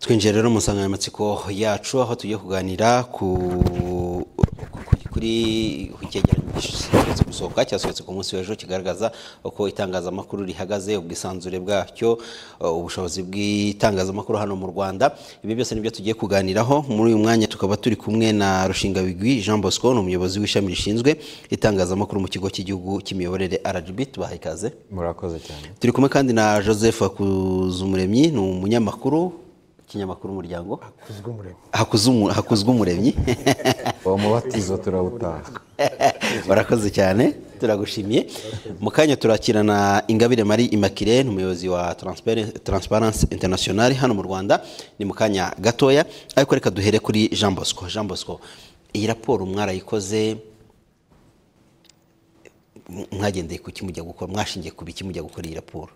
twinjiye rero mu nsanganyamatsiko yacu aho tugiye kuganira ku kuri ku cyegeranyo giherutse gusohoka cyasohotse ku munsi w'ejo kigaragaza uko itangazamakuru rihagaze ubwisanzure bwacyo ubushobozi bw'itangazamakuru hano mu rwanda. Ibi byose ni byo tugiye kuganiraho. Muri uyu mwanya tukaba turi kumwe na rushingabigwi jean bosco ni umuyobozi w'ishami rishinzwe itangazamakuru mu kigo cy'igihugu cy'imiyoborere rgb tubaha ikaze. Murakoze cyane. Turi kumwe kandi na joseph hakuzumuremyi ni umunyamakuru ikinyamakuru umuryango hakuzwe umuremyi. Uwo mubatizo turawutaha. Barakoze cyane turagushimiye. Mu kanya turakirana ingabire marie immaculee ni umuyobozi wa transparency international hano mu rwanda. Ni mu kanya gatoya. Ariko reka duhere kuri jean bosco. Jean bosco iyi raporo mwarayikoze mwagendeye ku kimujya gukora mwashingiye ku biki mujya gukora iyi raporo?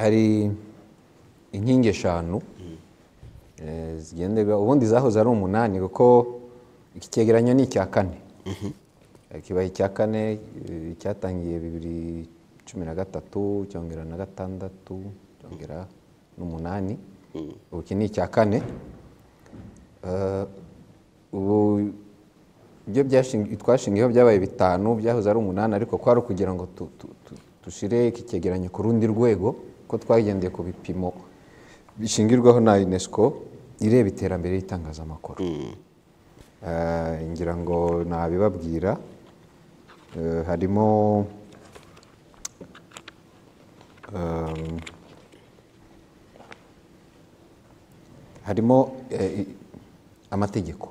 Hari inkingi eshanu zigenderwa ubundi zahoze ari umunani kuko iki cyegeranyo ni icya kane. Kibaye icya kane cyatangiye bibiri cumi na gatatu cyongera na gatandatu cyongera n'umunani. Ubu iki ni icya kane. Ubu ibyo twashingiyeho byabaye bitanu byahoze ari umunani ariko kwari ukugira ngo dushyire iki cyegeranyo ku rundi rwego ko twagendeye ku bipimo bishingirwaho na unesco ireba iterambere ry'itangazamakuru. Ngira ngo nabibabwira. Harimo harimo amategeko.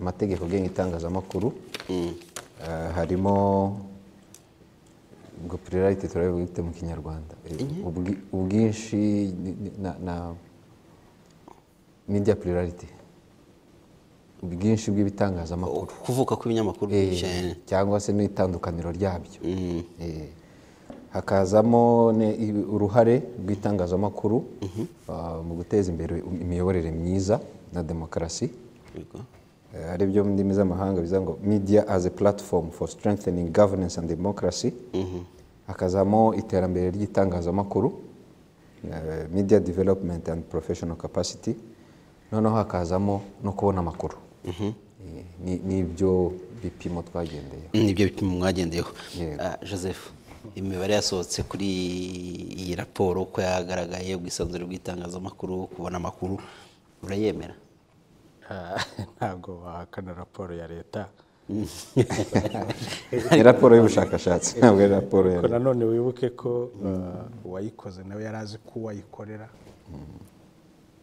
Amategeko agenga itangazamakuru. Harimo ubwo plurality turabibwite mu kinyarwanda. Ubwinshi na media plurality ubwinshi bw'ibitangazamakuru. Kuvuka kw'ibinyamakuru cyangwa se n'itandukaniro ryabyo. Hakazamo uruhare rw'itangazamakuru mu guteza imbere imiyoborere myiza na demokarasi. Hari ibyo mu ndimi z'amahanga bivuga ngo media as a platform for strengthening governance and democracy. Hakazamo iterambere ry'itangazamakuru media development and professional capacity. Noneho hakazamo no kubona amakuru. N'ibyo bipimo twagendeye n'ibyo bipimo mwagendeyeho. Joseph imibare yasohotse kuri iyi raporo uko yagaragaye ubwisanzure bw'itangazamakuru kubona amakuru urayemera ntabwo wahakana raporo ya leta. Ni raporo y'ubushakashatsi. Ntabwo ari raporo ya leta. nanone wibuke ko uwayikoze nawe yari azi ko uwayikorera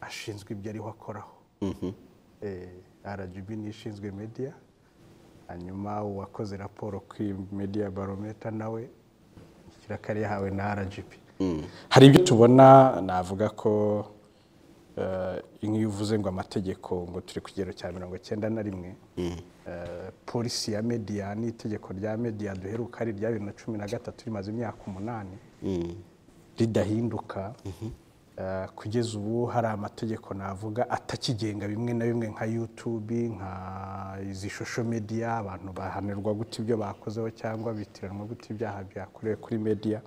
ashinzwe ibyo ariho akoraho. Rgb ni ishinzwe media hanyuma uwakoze raporo ku media barometa nawe ikiraka yahawe na rgb hari ibyo tubona navuga ko nk'iyo uvuze ngo amategeko ngo turi ku kigero cya mirongo icyenda na rimwe polisi ya mediya n'itegeko rya mediya duheruka ari irya bibiri na cumi na gatatu rimaze imyaka umunani ridahinduka kugeza ubu hari amategeko navuga atakigenga bimwe na bimwe nka yutubi nka izi shosho mediya abantu bahanirwa gute ibyo bakozeho cyangwa bitiranwa gute ibyaha byakorewe kuri mediya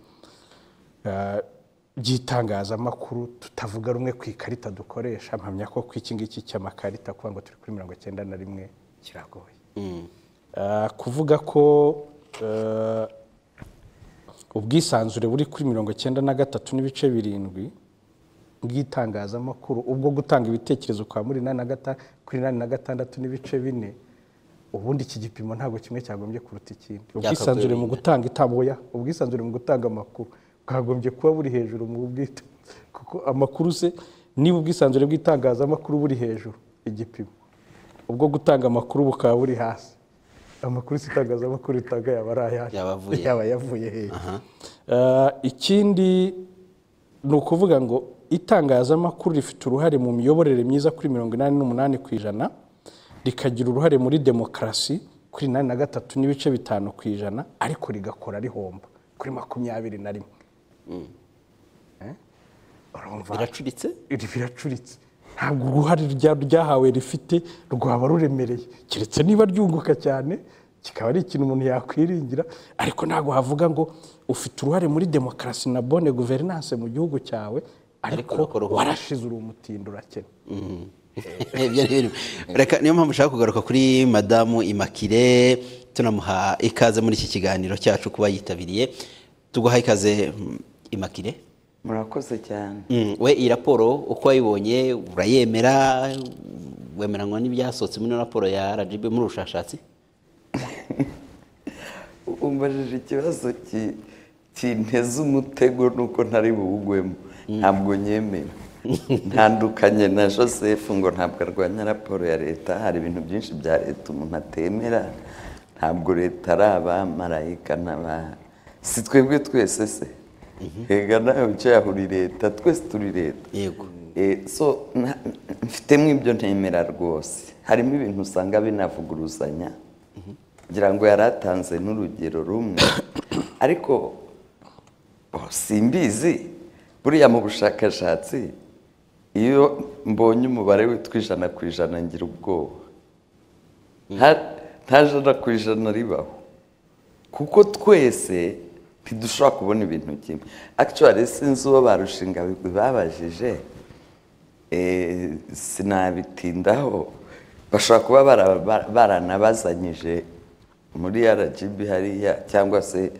by'itangazamakuru tutavuga rumwe ku ikarita dukoresha mpamya ko ku iki ngiki cy'amakarita kuvuga ngo turi kuri mirongo icyenda na rimwe kiragoye. Kuvuga ko ubwisanzure buri kuri mirongo icyenda na gatatu n'ibice birindwi bw'itangazamakuru ubwo gutanga ibitekerezo kwa muri kuri inani na gatandatu n'ibice bine ubundi iki gipimo ntabwo kimwe cyagombye kuruta ikindi. Ubwisanzure mu gutanga itaboya ubwisanzure mu gutanga amakuru. Bwagombye kuba buri hejuru mu bwite kuko amakuru se niba ubwisanzure bw'itangazamakuru buri hejuru igipimo. Ubwo gutanga amakuru bukaba buri hasi. Amakuru si itangazamakuru ritanga yaba ari ayahe? Yaba yavuye hejuru. Ikindi ni ukuvuga ngo itangazamakuru rifite uruhare mu miyoborere myiza kuri mirongo inani n'umunani ku ijana rikagira uruhare muri demokarasi kuri inani na gatatu n'ibice bitanu ku ijana ariko rigakora rihomba kuri makumyabiri na rimwe. Biracuritse? Biracuritse. Ntabwo uruhare ryahawe rifite rwaba ruremereye. Keretse niba ryunguka cyane kikaba ari ikintu umuntu yakwiringira. Ariko ntabwo havuga ngo ufite uruhare muri demokarasi na bone guverinanse mu gihugu cyawe ariko warashize uri umutindo urakena. Reka niyo mpamvu ushaka kugaruka kuri madamu imakire tunamuha ikaze muri iki kiganiro cyacu kuba yitabiriye tuguha ikaze mm, imakire? Murakoze cyane. Mm, we iyi raporo uko wayibonye urayemera wemeranywa n'ibyasohotse muri raporo ya RGB muri ubushakashatsi? Umbajije ikibazo ki- kinteze umutego nuko ntari buwugwemo. Ntabwo nyemera. Ntandukanye na joseph ngo ntabwo arwanya raporo ya leta. Hari ibintu byinshi bya leta umuntu atemera. Ntabwo leta ari abamarayika n'aba si twebwe twese se. Nawe wicaye uri leta twese turi leta. Yego. Eh, so mfitemo ibyo ntemera rwose. Harimo ibintu usanga binavuguruzanya. Ngira ngo yari atanze n'urugero rumwe. Ariko oh, simbizi. Buriya mu bushakashatsi iyo mbonye umubare witwa ijana ku ijana ngira ubwoba. Nta- nta jana ku ijana ribaho. Kuko twese ntidushobora kubona ibintu kimwe actually sinzi uwo barushinga babajije eh, sinabitindaho. Bashobora kuba bara- bara- baranabazanyije muri RGB hariya cyangwa se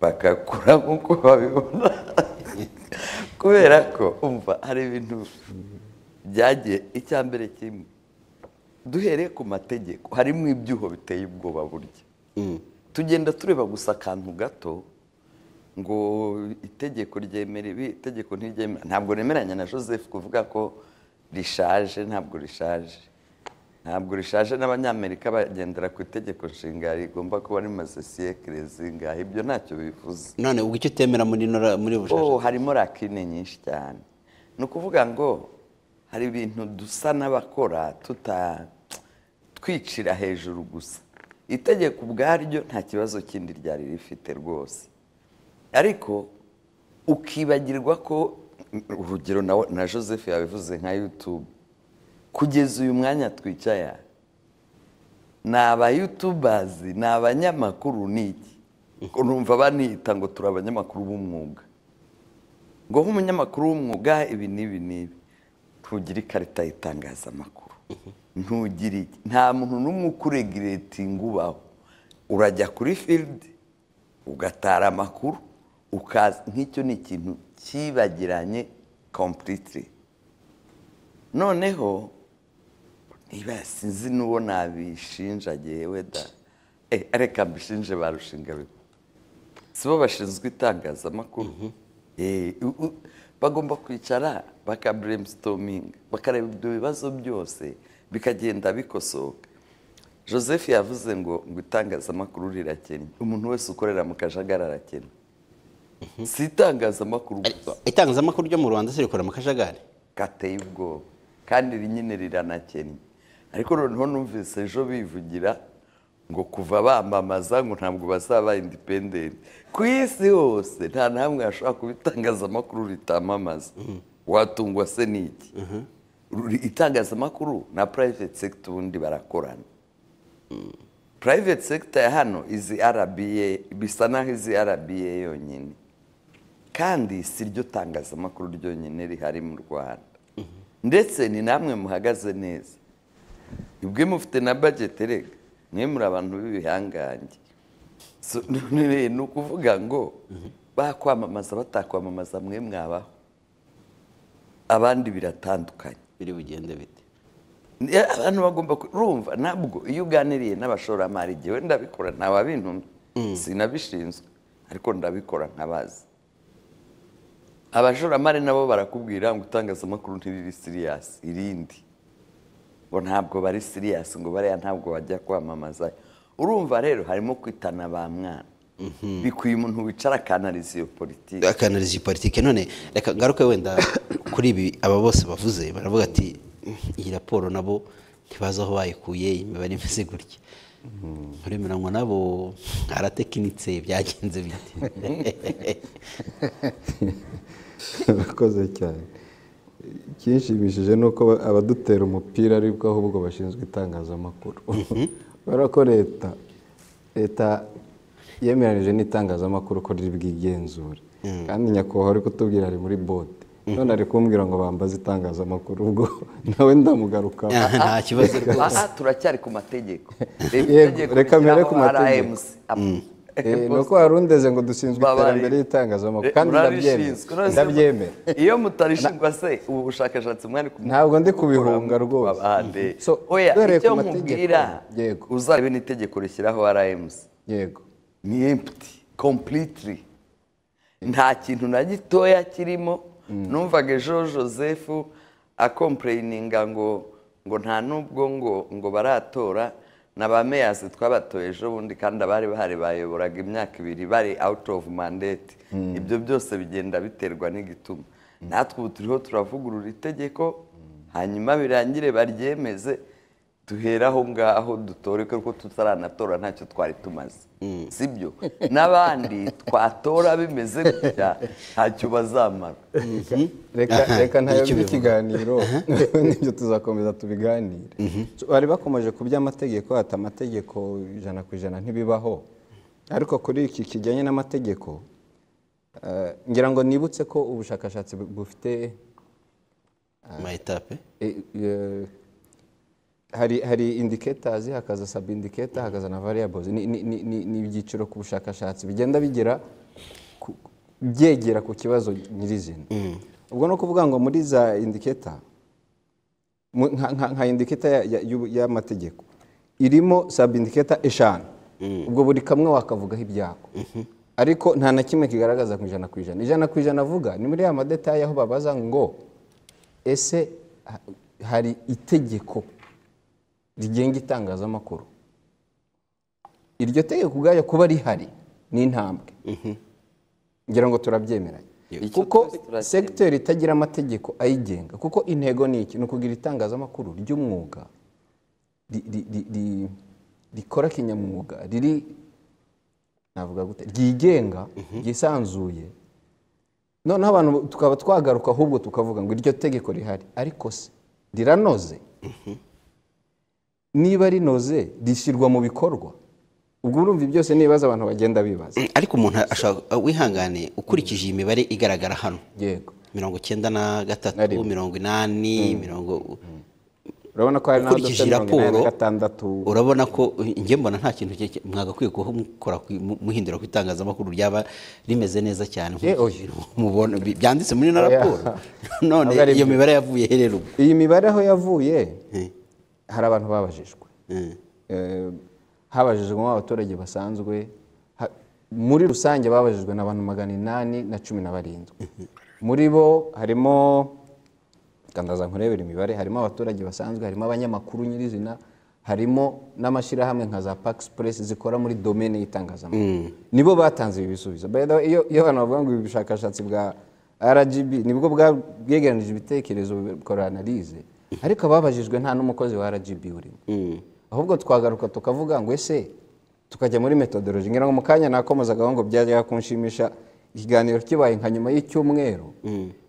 bagakora nk'uko babibona. Kubera ko umva hari ibintu byagiye icya mbere kimwe duhereye ku mategeko harimo ibyuho biteye ubwoba burya. Mm. tugenda tureba gusa akantu gato ngo itegeko ryemera ibi itegeko ntiryemera ntabwo nemeranya na joseph kuvuga ko rishaje ntabwo rishaje. Ntabwo rishaje n'abanyamerika bagendera ku itegeko nshinga rigomba kuba rimaze siyekire zingahe? Ibyo ntacyo bivuze. None ubwo icyo utemera muri oh ubushakashatsi harimo rakine nyinshi cyane. Ni ukuvuga ngo hari ibintu dusa n'abakora tuta twicira hejuru gusa. Itegeko ubwaryo nta kibazo kindi ryari rifite rwose. Ariko ukibagirwa ko urugero na, joseph yabivuze nka youtube kugeza uyu mwanya twicaye ni abayutubazi ni abanyamakuru ni iki? Urumva baniyita ngo turi abanyamakuru b'umwuga. Ngo nk'umunyamakuru w'umwuga ibi n'ibi n'ibi. Ntugire ikarita y'itangazamakuru. Ntugire nta muntu n'umwe ukuregiretinga ubaho urajya kuri filidi ugatara amakuru. Ukaza nk'icyo ni ikintu cyibagiranye kompuriti noneho niba sinzi n'uwo nabishinja yewe da. Eh reka mbishinje barushinga si bo bashinzwe itangazamakuru. Eh, u- u- bagomba kwicara bakaburemusitominga bakareba ibyo bibazo byose bikagenda bikosoka. Joseph yavuze ngo ngo itangazamakuru rirakennye umuntu wese ukorera mu kajagari arakennye si itangazamakuru gusa. itangazamakuru ryo mu rwanda se rikora mu kajagari. Gateye ubwoba. Kandi iri nyine riranakennye. Ariko noneho numvise ejo bivugira ngo kuva bamamaza ngo ntabwo bazaba indipendenti ku isi hose nta hamwe hashobora kuba itangazamakuru ritamamaza. Watungwa se n'iki Ru- itangazamakuru na private sector ubundi barakorana. Private sector ya hano izi RBA bisa naho izi RBA yonyine. Kandi si ryo tangazamakuru ryonyine rihari mu rwanda. Ndetse ni namwe muhagaze neza. Ubwe mufite na budget rega mwe muri abantu b'ibihangange. Ni ukuvuga ngo bakwamamaza batakwamamaza mwe mwabaho. Abandi biratandukanye. Biri bugende bite? Abantu bagomba kurumva ntabwo iyo uganiriye n'abashoramari igihe wenda ndabikora ntawabintumye sinabishinzwe. Ariko ndabikora nkabazi. Abashoramari nabo barakubwira ngo itangazamakuru ntiriri siriyasi irindi. Ngo ntabwo bari siriyasi ngo bariya ntabwo bajya kwamamaza. Urumva rero harimo kwitana ba mwana. Bikwiye umuntu wicara akanariza iyo politiki. Akanaliza iyi politiki. None reka ngaruke wenda kuri ibi aba bose bavuze baravuga ati "Mm, iyi raporo nabo ntibazi aho bayikuye imibare imeze gutya. Muremeranywa nabo aratekinitse byagenze bite? Urakoze cyane. Ikinshimishije ni uko abadutera umupira ari bwo ahubwo bashinzwe itangazamakuru. Kubera ko leta leta yemeranije n'itangazamakuru ko riri bwigenzure. Kandi nyakubahwa ari kutubwira ari muri bote none ari kumbwira ngo bambaze itangazamakuru ubwo nawe ndamugarukaho Ah, nta kibazo rwose. aha turacyari ku mategeko. Reka mbere ku mategeko. Ap- Eh, ni uko wari undeze ngo dushinzwe iterambere y'itangazamakuru Eh, kandi ndabyemera iyo mutarishingwa se ubu bushakashatsi mwari Ntabwo ndi kubihunga rwose. Oya icyo yego. uzarebe n'itegeko rishyiraho RMC yego. Ni empty completely. Nta kintu na gitoya kirimo. Numvaga ejo joseph akompureyininga ngo ngo nta nubwo ngo ngo baratora. Na ba meyazi twabatoye ejo bundi kandi abari bahari bayoboraga imyaka ibiri bari out of mandate. Ibyo byose bigenda biterwa n'igituma. Natwe ubu turiho turavugurura itegeko hanyuma birangire baryemeze duhera aho ngaho dutore kuko tutaranatora ntacyo twari tumaze. Sibyo? N'abandi twatora bimeze gutya ntacyo bazamara. Reka Aha, reka bivuga. ikiganiro. N'ibyo tuzakomeza tubiganire. So, bari bakomeje ku by'amategeko ati amategeko ijana ku ijana ntibibaho. Ariko kuri iki kijyanye n'amategeko eh, ngira ngo nibutse ko ubushakashatsi bu- bufite mayitape eh, eh, hari hari indicators hakaza sub indicator hakaza na variables. Ni ni- ni- ni- ni ibyiciro ku bushakashatsi bigenda bigera ku- byegera ku kibazo nyirizina. Ubwo ni ukuvuga ngo muri za indicator nka- indicator y'amategeko irimo sub indicator eshanu ubwo buri kamwe wakavugaho ibyako. Ariko nta na kimwe kigaragaza ku ijana ku ijana. Ijana ku ijana avuga ni muri ya madetaye aho babaza ngo ese ha- hari itegeko rigenga itangazamakuru. Iryo tegeko ubwaryo kuba rihari ni intambwe. Ngira ngo turabyemeranya. Icyo kuko segiteri itagira amategeko ayigenga. Kuko intego ni iki? Ni ukugira itangazamakuru ry'umwuga. Ri- ri- ri- ri- rikora kinyamwuga. Riri navuga gute? Ryigenga ryisanzuye. Noneho abantu tukaba twagaruka ahubwo tukavuga ngo iryo tegeko rihari. Ariko se riranoze. Niba rinoze rishyirwa mu bikorwa. Ubwo urumva byose n'ibibazo abantu bagenda bibaza. Ariko umuntu ashaka wihangane ukurikije iyi mibare igaragara hano. Yego. Mirongo icyenda na gatatu mirongo inani mirongo urabona ko hari ukurikije mirongo inani na gatandatu. urabona ko njye mbona nta kintu mwagakwiye kuba mukora ku- mu- muhindura ku itangazamakuru ryaba rimeze neza cyane. Mubona byanditse muri na raporo. None iyo mibare yavuye he rero? Ubwo iyi mibare aho yavuye Eh, hari abantu babajijwe. Eh. Eh, habajijwemo abaturage basanzwe muri rusange babajijwe n'abantu magana inani na cumi na barindwi. Muri bo harimo kandaza nkurebera imibare harimo abaturage basanzwe harimo abanyamakuru nyirizina harimo n'amashyirahamwe nka za Pax Press zikora muri domene y'itangazamakuru. Nibo batanze ibi bisubizo. Iyo abantu bavuga ngo ibi bushakashatsi bwa RGB ni bwo bwegeranije ibitekerezo bikora analize ariko ababajijwe nta n'umukozi wa RGB urimo. Ahubwo twagaruka tukavuga ngo ese tukajya muri metodoloji ngira ngo mu kanya nakomozagaho ngo byajyaga kunshimisha ikiganiro kibaye nka nyuma y'icyumweru.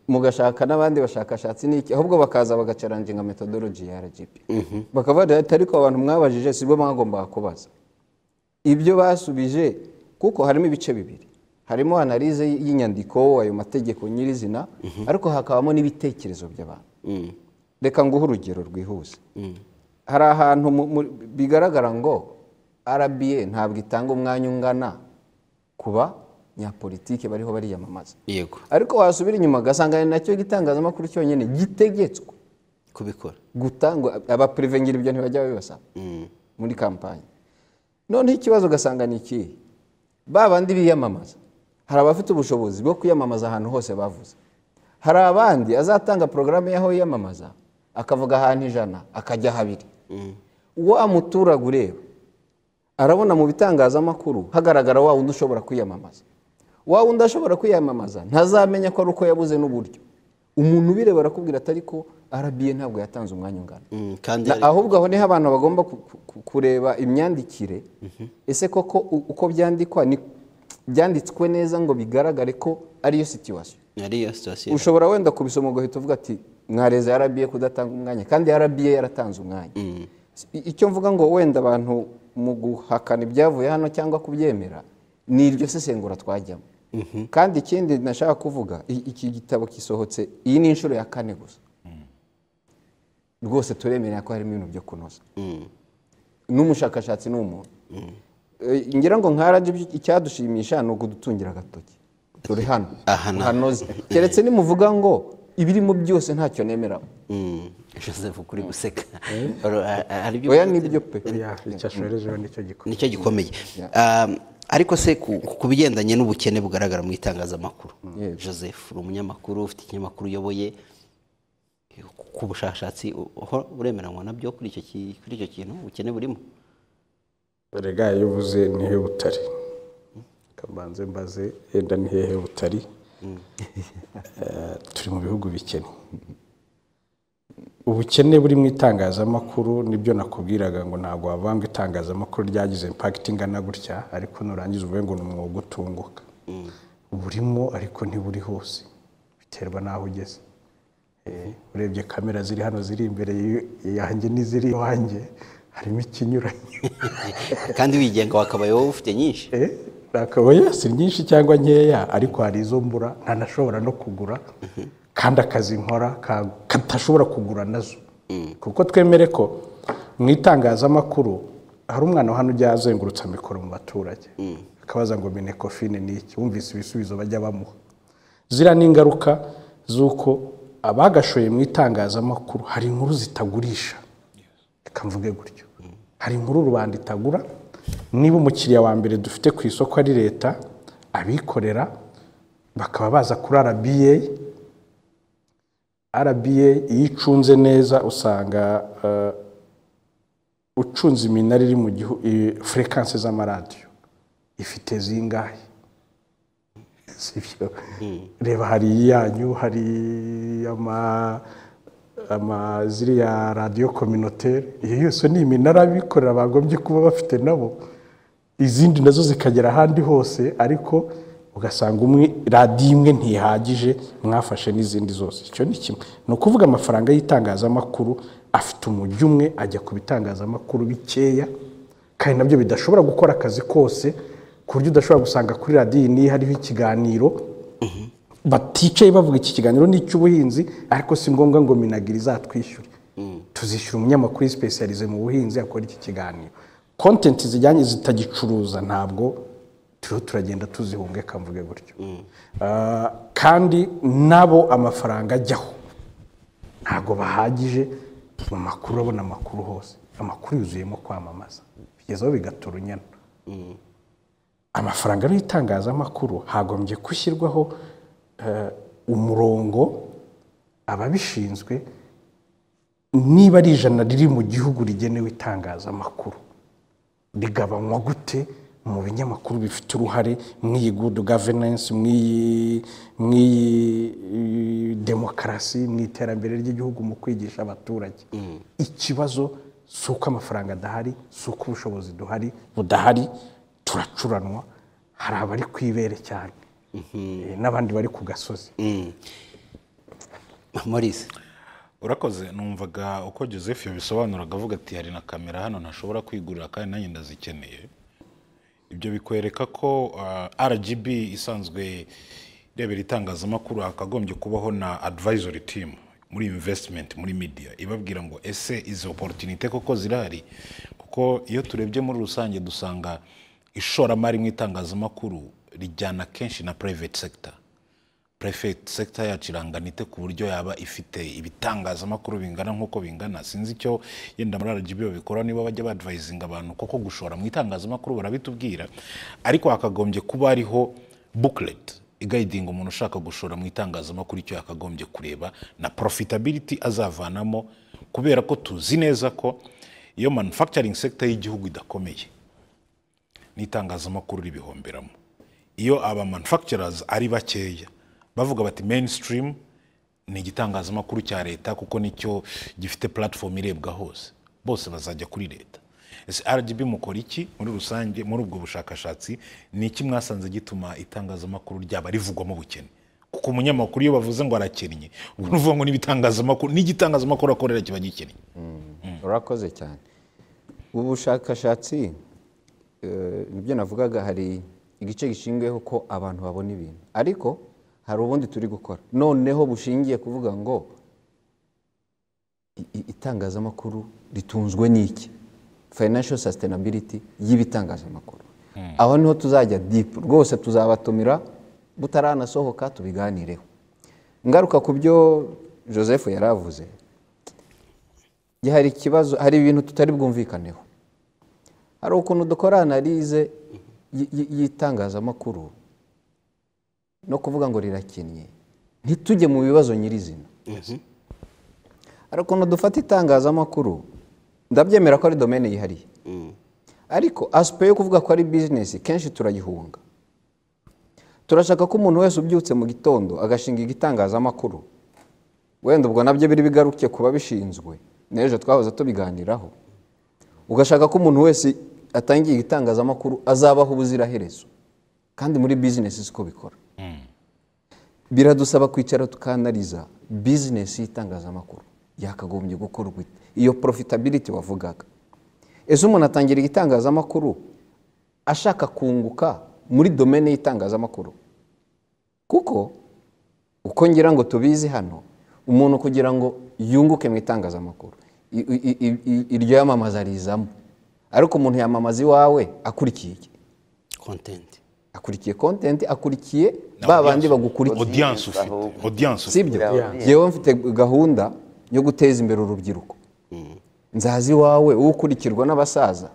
Mugashaka n'abandi bashakashatsi n'iki ahubwo bakaza bagacaranginga metodoloji ya RGB bakavuga ati ariko abantu mwabajije si bo mwagombaga kubaza. Ibyo basubije kuko harimo ibice bibiri. Harimo analize y'inyandiko ayo mategeko nyirizina ariko hakabamo n'ibitekerezo by'abantu. Reka nguhe urugero rwihuse. Hari ahantu bigaragara ngo RBA ntabwo itanga umwanya ungana kuba nyapolitike bariho bariyamamaza. Yego. Ariko wasubira inyuma ugasanga ni na cyo igitangazamakuru cyonyine gitegetswe kubikora. gutangwa abapurivengira ibyo ntibajya babibasaba muri kampani noneho ikibazo ugasanga ni ikihe? Ba bandi biyamamaza. Hari abafite ubushobozi bwo kwiyamamaza ahantu hose bavuze. Hari abandi azatanga porogaramu y'aho yiyamamaza. Akavuga ahantu ijana akajya habiri wa muturage ureba arabona mu bitangazamakuru hagaragara wa wundi ushobora kwiyamamaza. Wa wundi ashobora kwiyamamaza ntazamenya ko ari uko yabuze n'uburyo. Umuntu ubireba arakubwira ati ariko RBA ntabwo yatanze umwanya ungana. Mm, ahubwo aho ni ho abantu bagomba ku- ku- kureba imyandikire ese koko uko byandikwa ni byanditswe neza ngo bigaragare ko ariyo situwasiyo ushobora wenda kubisoma ugahita uvuga ati mwareze RBA kudatanga umwanya kandi RBA yaratanze umwanya. I- icyo mvuga ngo wenda abantu mu guhakana ibyavuye hano cyangwa kubyemera ni iryo sesengura twajyamo. Kandi ikindi nashaka kuvuga iki gitabo gisohotse iyi ni inshuro ya kane gusa. Rwose turemerera ko harimo ibintu byo kunoza. N'umushakashatsi ni umuntu. Eh, ngira ngo nka RGB icyadushimisha ni ukudutungira agatoki. Turi hano. Hanoze keretse nimuvuga ngo ibirimo byose ntacyo nemeramo Mm. joseph kuri guseka ibyo oya ni byo pe. Ashorejeho ni cyo gikomeye. Nicyo gikomeye. Um, ariko se ku bigendanye n'ubukene bugaragara mu itangazamakuru. Yego. joseph uri umunyamakuru ufite ikinyamakuru uyoboye. Ku bushakashatsi uremeranywa na byo kuri icyo kintu ubukene burimo? Rega iyo uvuze ni hehe butari kabanze mbaze yenda ni hehe butari Eh, turi mu bihugu bikennye ubukene buri mu itangazamakuru ni byo nakubwiraga ngo ntabwo wavuga ngo itangazamakuru ryagize impakiti ingana gutya ariko nurangiza uvuge ngo ni umwuga utunguka. Burimo ariko ntiburi hose. Biterwa n'aho ugeze. Eh, urebye kamera ziri hano ziri imbere yanjye n'iziri iwanjye harimo ikinyuranye. Kandi wigenga wakabaye wowe ufite nyinshi. Eh, nakabaye si nyinshi cyangwa nkeya ariko hari izo mbura ntanashobora no kugura kandi akazi nkora ka- katashobora kugura na zo. Kuko twemere ko mu itangazamakuru hari umwana wa hano ujya azengurutsa mikoro mu baturage. Akabaza ngo minekofine ni iki? Wumvise ibisubizo bajya bamuha. Ziriya ni ingaruka z'uko abagashoye mu itangazamakuru hari inkuru zitagurisha. Reka mvuge gutyo. Hari inkuru rubanda itagura niba umukiriya wa mbere dufite ku isoko ari leta abikorera bakaba baza kuri RBA RBA iyo icunze neza usanga eh, ucunze iminara iri mu gihugu furekanse z'amaradiyo. Ifite zingahe? Reba hari iyanyu hari ama ziriya radiyo kominotere iyo yose ni iminara abikorera bagombye kuba bafite nabo. Izindi na zo zikagera ahandi hose ariko ugasanga umwe radiyo imwe ntihagije mwafashe n'izindi zose. Icyo ni kimwe. Ni ukuvuga amafaranga y'itangazamakuru afite umujyi umwe ajya ku bitangazamakuru bikeya kandi na byo bidashobora gukora akazi kose ku buryo udashobora gusanga kuri radiyo n'iyi hariho ikiganiro. Baticaye bavuga iki kiganiro ni icy'ubuhinzi ariko si ngombwa ngo minagiri izatwishyure. Tuzishyura umunyamakuru sipesiyalize mu buhinzi akora iki kiganiro. Kontenti zijyanye zitagicuruza ntabwo turiho turagenda tuzihungeka mvuge gutyo. Ah, kandi nabo amafaranga ajyaho. Ntabwo bahagije mu makuru urabona amakuru hose. Amakuru yuzuyemo kwamamaza. Bigezeho bigatura unyana. Amafaranga y'itangazamakuru hagombye gushyirwaho umurongo ababishinzwe niba ari ijana riri mu gihugu rigenewe itangazamakuru. Rigabanywa gute mu binyamakuru bifite uruhare mu iyi good governance mu iyi demokarasi mu iterambere ry'igihugu mu kwigisha abaturage? Ikibazo si uko amafaranga adahari si uko ubushobozi duhari budahari turacuranwa hari abari ku ibere cyane. Eh, n'abandi bari ku gasozi. Maurice. Urakoze numvaga uko joseph yabisobanuraga avuga ati hari na kamera hano ntashobora kwigurira kandi nanjye ndazikeneye. Ibyo bikwereka ko uh, rgb isanzwe irebera itangazamakuru hakagombye kubaho na advisory team muri investment muri media. Ibabwira ngo ese izi opportunity koko zirahari? Kuko iyo turebye muri rusange dusanga ishoramari mu itangazamakuru rijyana kenshi na private sector. Private sector yacu irangana ite ku buryo yaba ifite ibitangazamakuru bingana nk'uko bingana. Sinzi icyo yenda muri RGB babikora niba bajya badvisinga abantu koko gushora mu itangazamakuru barabitubwira. Ariko hakagombye kuba hariho booklet igayidinga umuntu ushaka gushora mu itangazamakuru icyo yakagombye kureba na profitability azavanamo kubera ko tuzi neza ko iyo manufacturing sector y'igihugu idakomeye n'itangazamakuru ribihomberamo iyo aba manufacturers ari bakeya bavuga bati mainstream ni igitangazamakuru cya leta kuko ni cyo gifite platform irebwa hose. Bose bazajya kuri leta. Ese rgb mukora iki? Muri rusange muri ubwo bushakashatsi ni iki mwasanze gituma itangazamakuru ryaba rivugwamo ubukene kuko umunyamakuru iyo bavuze ngo arakennye ubwo ni ukuvuga ngo n'ibitangazamakuru n'igitangazamakuru akorera kiba gikennye urakoze cyane. Ubu bushakashatsi eh, ni byo navugaga hari igice gishingiyeho ko abantu babona ibintu. Ariko hari ubundi turi gukora. Noneho bushingiye kuvuga ngo itangazamakuru ritunzwe n'iki? Financial sustainability y'ibitangazamakuru. Aho ni ho tuzajya deep. Rwose tuzabatumira butaranasohoka tubiganireho. Ngaruka ku byo joseph yari avuze hari ikibazo hari ibintu tutari bwumvikaneho. Hari ukuntu dukora analize y'itangazamakuru. No kuvuga ngo rirakinnye. Ntitujye mu bibazo nyirizina. Hari ukuntu dufata itangazamakuru ndabyemera ko ari domene yihariye. Ariko asipe yo kuvuga ko ari bizinesi kenshi turayihunga. Turashaka ko umuntu wese ubyutse mu gitondo agashinga igitangazamakuru. Wenda ubwo na byo biri bigaruke ku babishinzwe. N'ejo twahoze tubiganiraho. Ugashaka ko umuntu wese atangiye igitangazamakuru azabaho ubuziraherezo. Kandi muri bizinesi siko bikora. Biradusaba kwicara tukanariza bizinesi y'itangazamakuru. Yakagombye gukorwa iyo profitability wavugaga. Ese umuntu atangira igitangazamakuru ashaka kunguka muri domene y'itangazamakuru. Kuko uko ngira ngo tubizi hano umuntu kugira ngo yunguke mu itangazamakuru iryo yamamaza rizamo ariko umuntu yamamaza iwawe akurikiye iki? Kontenti akurikiye kontenti akurikiye ba bandi bagukurikiye. Audience ufite audience. ufite. Sibyo? Yewe mfite gahunda yo guteza imbere urubyiruko. Nzazi iwawe ukurikirwa n'abasaza.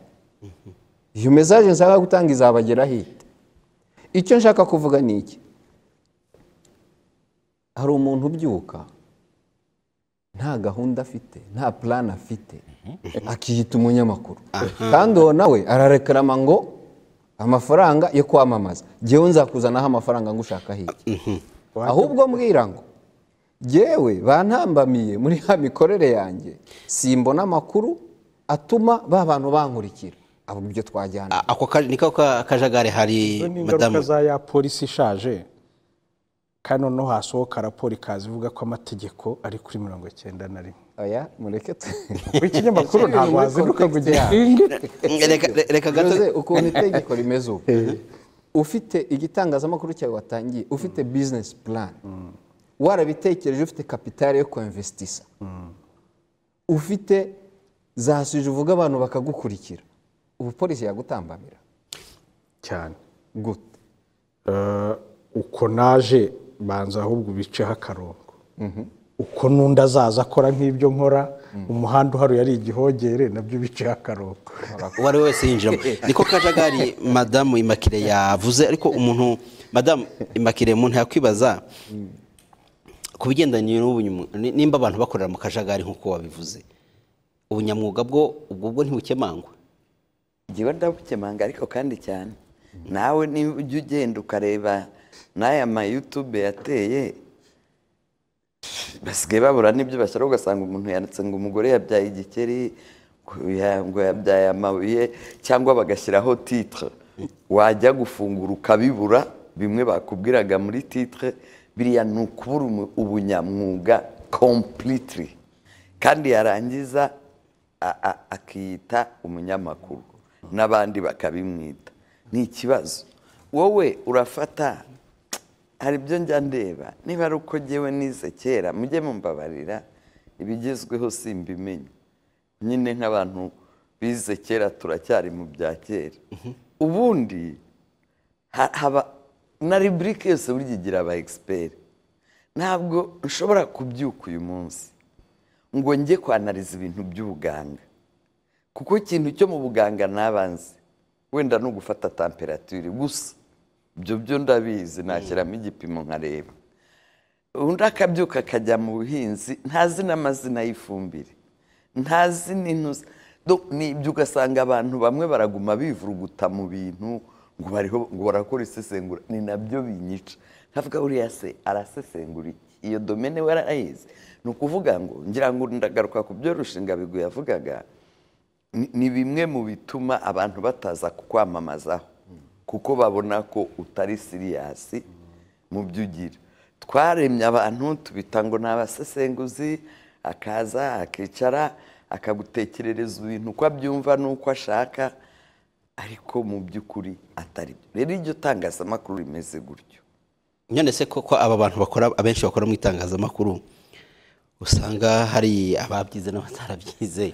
Iyo mesaje nshaka gutanga izabageraho ite icyo nshaka kuvuga ni iki? Hari umuntu ubyuka nta gahunda afite nta plan afite. Akiyita umunyamakuru. Kandi uwo nawe ararekarama ngo amafaranga yo kwamamaza. Ngewe nzakuzanaho amafaranga ngo ushaka iki ahubwo mbwira ngo jyewe bantambamiye muri ya mikorere yanjye simbona amakuru atuma ba bantu bankurikira. Abo ibyo twajyana. Ako kajagari hari Izo ni ingaruka madamu. za ya polisi ishaje. Kandi noneho hasohoka raporo ikaza ivuga ko amategeko ari kuri mirongo icyenda na rimwe. Oya mureke tu w'ikinyamakuru ntabwo wazinduka ngo ugihinge. reka reka gato ukuntu itegeko rimeze ubu? Ufite igitangazamakuru cyawe watangiye ufite bizinesi plan warabitekereje ufite kapitale yo kuinvestisa? Ufite za suje uvuga abantu bakagukurikira ubu polisi yagutambamira? Cyane. Gute Eh, uko naje banza ahubwo ubiceho akarongo. Uko n'undi azaza akora nk'ibyo nkora umuhanda uharuye ari igihogere na byo ubiceho akarongo. Uwo ari we wese yinjiramo niko kajagari madamu imakire yavuze ariko umuntu madamu imakire umuntu yakwibaza ku bigendanye nimba abantu bakorera mu kajagari nk'uko wabivuze ubunyamwuga bwo ubwo bwo ntibukemangwa njyewe ndabukemanga ariko kandi cyane. Nawe niba ujya ugenda ukareba n'aya ma yutube yateye basigaye babura n'ibyo bashyira ugasanga umuntu yanditse ngo umugore yabyaye igikeri ngo ya- ngo yabyaye amabuye cyangwa bagashyiraho titre. Wajya gufungura ukabibura bimwe bakubwiraga muri titre biriya ni ukubura ubunyamwuga completely. Kandi yarangiza akiyita umunyamakuru. N'abandi bakabimwita. Ni ikibazo. Wowe urafata hari ibyo njya ndeba niba ari uko ngewe nize kera mujye mumbabarira ibigezweho simbimenye nyine nk'abantu bize kera turacyari mu bya kera. Ubundi ha- haba na ruburike yose burya igira aba egisiperi ntabwo nshobora kubyuka uyu munsi. Ngo njye kwanariza ibintu by'ubuganga. Kuko ikintu cyo mu buganga nabanze wenda ni ugufata tamperatire gusa. Ibyo byo ndabizi nashyiramo igipimo nkareba. Undi akabyuka akajya mu buhinzi ntazi n'amazina y'ifumbire ntazi n'intuzi ni byo ugasanga abantu bamwe baraguma bivuruguta mu bintu ngo bariho ngo barakora isesengura ni na byo binyica. Nkavuga uriya se arasesengura iyo domene we arayizi. Ni ukuvuga ngo ngira ngo ndagaruka ku byo rushingabigwi yavugaga ni bimwe mu bituma abantu bataza kukwamamazaho kuko babona ko utari siriyasi mu byo ugira. Twaremye abantu tubita ngo ni abasesenguzi akaza akicara akagutekerereza ibintu uko abyumva n'uko ashaka ariko mu by'ukuri atari byo. Rero iryo tangazamakuru rimeze gutyo. None se koko aba bantu bakora abenshi bakora mu itangazamakuru usanga hari ababyize n'abatarabyize.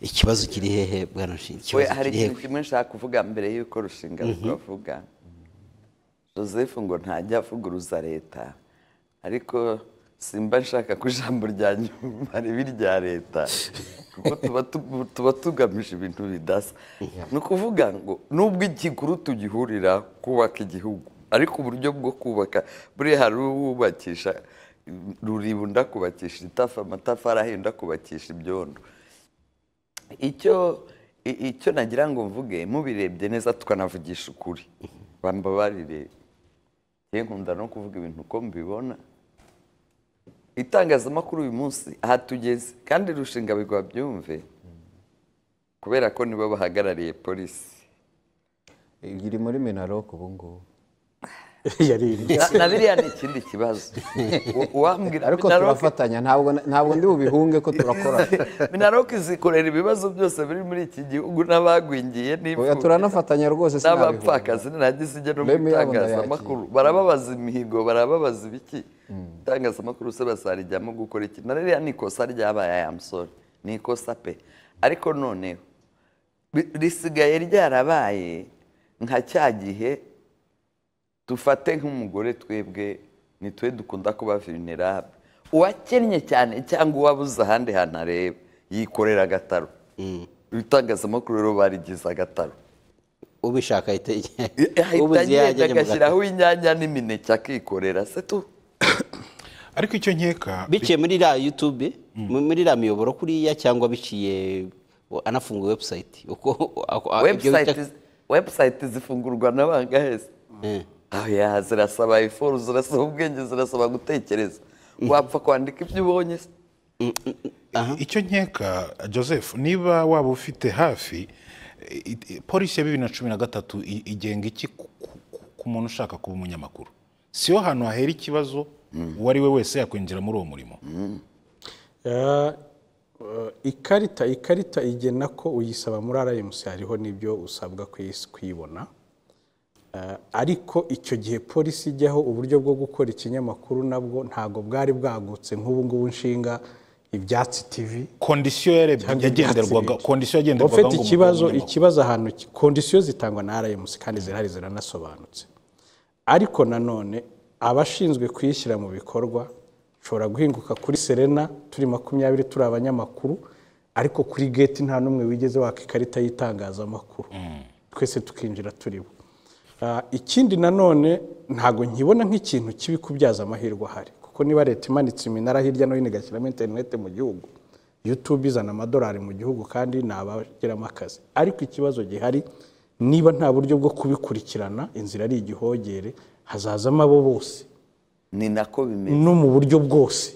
Ikibazo kiri hehe bwana ikibazo hari ikintu kimwe nshaka kuvuga mbere y'uko rushinga rwavuga joseph ngo ntajya avuguruza leta. Ariko simba nshaka ko ijambo rya nyuma riba irya leta. Kuko tuba tu- tuba tugamije ibintu bidasa. Ni ukuvuga ngo nubwo igikuru tugihurira kubaka igihugu ariko uburyo bwo kubaka buriya hari uwubakisha ruriba undi akubakisha itafa amatafari ahinda akubakisha ibyondo. Icyo icyo nagira ngo mvuge mubirebye neza tukanavugisha ukuri. Bambabarire. Njye nkunda no kuvuga ibintu uko mbibona. Itangazamakuru uyu munsi aha tugeze. Kandi rushinga bigwa byumve. Kubera ko nibo bahagarariye polisi. Iri muri minaroko ubu ngubu. Na- na biriya ni ikindi kibazo. Ariko turafatanya ntabwo ntabwo ndi bubihunge ko turakorana Minaloc izikorera ibibazo byose biri muri iki gihugu n'abagwingiye n'imfubyi turanafatanya rwose n'abapfakazi nagize ijya no mu itangazamakuru. barababaza imihigo barababaza ibiki? Itangazamakuru se bazarijyamo gukora iki? Na ririya ni ikosa ryabaye aya musore ni ikosa pe. Ariko noneho ri- risigaye ryarabaye nka cya gihe dufate nk'umugore twebwe ni twe dukunda kuba vulnerable uwakennye cyane cyangwa uwabuze ahandi hantu areba yikorera agataro. Ibitangazamakuru rero barigize agataro. Ubishaka ahita ubuze agenda agashyiraho inyanya n'imineke akikorera se tu? Ariko icyo nkeka biciye muri iriya yutube mu- muri iriya miyoboro kuriya cyangwa biciye anafunguye webusayiti website zifungurwa na bangahe? Se Eh. aho ya zirasaba iforu zirasaba ubwenge zirasaba gutekereza. Wapfa kwandika ibyo ubonye. Se icyo nkeka joseph niba waba ufite hafi polisi ya bibiri na cumi na gatatu igenga iki ku- muntu ushaka kuba umunyamakuru? Siyo hantu hahera ikibazo uwo ari we wese yakwinjira muri uwo murimo? Ya, eh, ikarita ikarita igena ko uyisaba muri RMC hariho n'ibyo usabwa kuyibona ariko icyo gihe polisi ijyaho uburyo bwo gukora ikinyamakuru nabwo ntabwo bwari bwagutse nk'ubu ngubu nshinga ibyatsi tv kondisiyo yagenderwaga kondisiyo yagenderwaga ikibazo ikibazo ahantu kondisiyo zitangwa na RMC kandi zirahari ziranasobanutse. Ariko nanone abashinzwe kuyishyira mu bikorwa ushobora guhinguka kuri serena turi makumyabiri turi abanyamakuru ariko kuri geti nta n'umwe wigeze waka ikarita y'itangazamakuru. Twese tukinjira turibo ikindi nanone ntabwo nkibona nk'ikintu kibi kubyaza amahirwe ahari kuko niba leta imanitse iminara hirya no hino igashyiramo interinete mu gihugu YouTube izana amadolari mu gihugu kandi ni abagiramo akazi. Ariko ikibazo gihari niba nta buryo bwo kubikurikirana inzira ari igihogere hazazamo abo bose. Ni nako bimeze. No mu buryo bwose.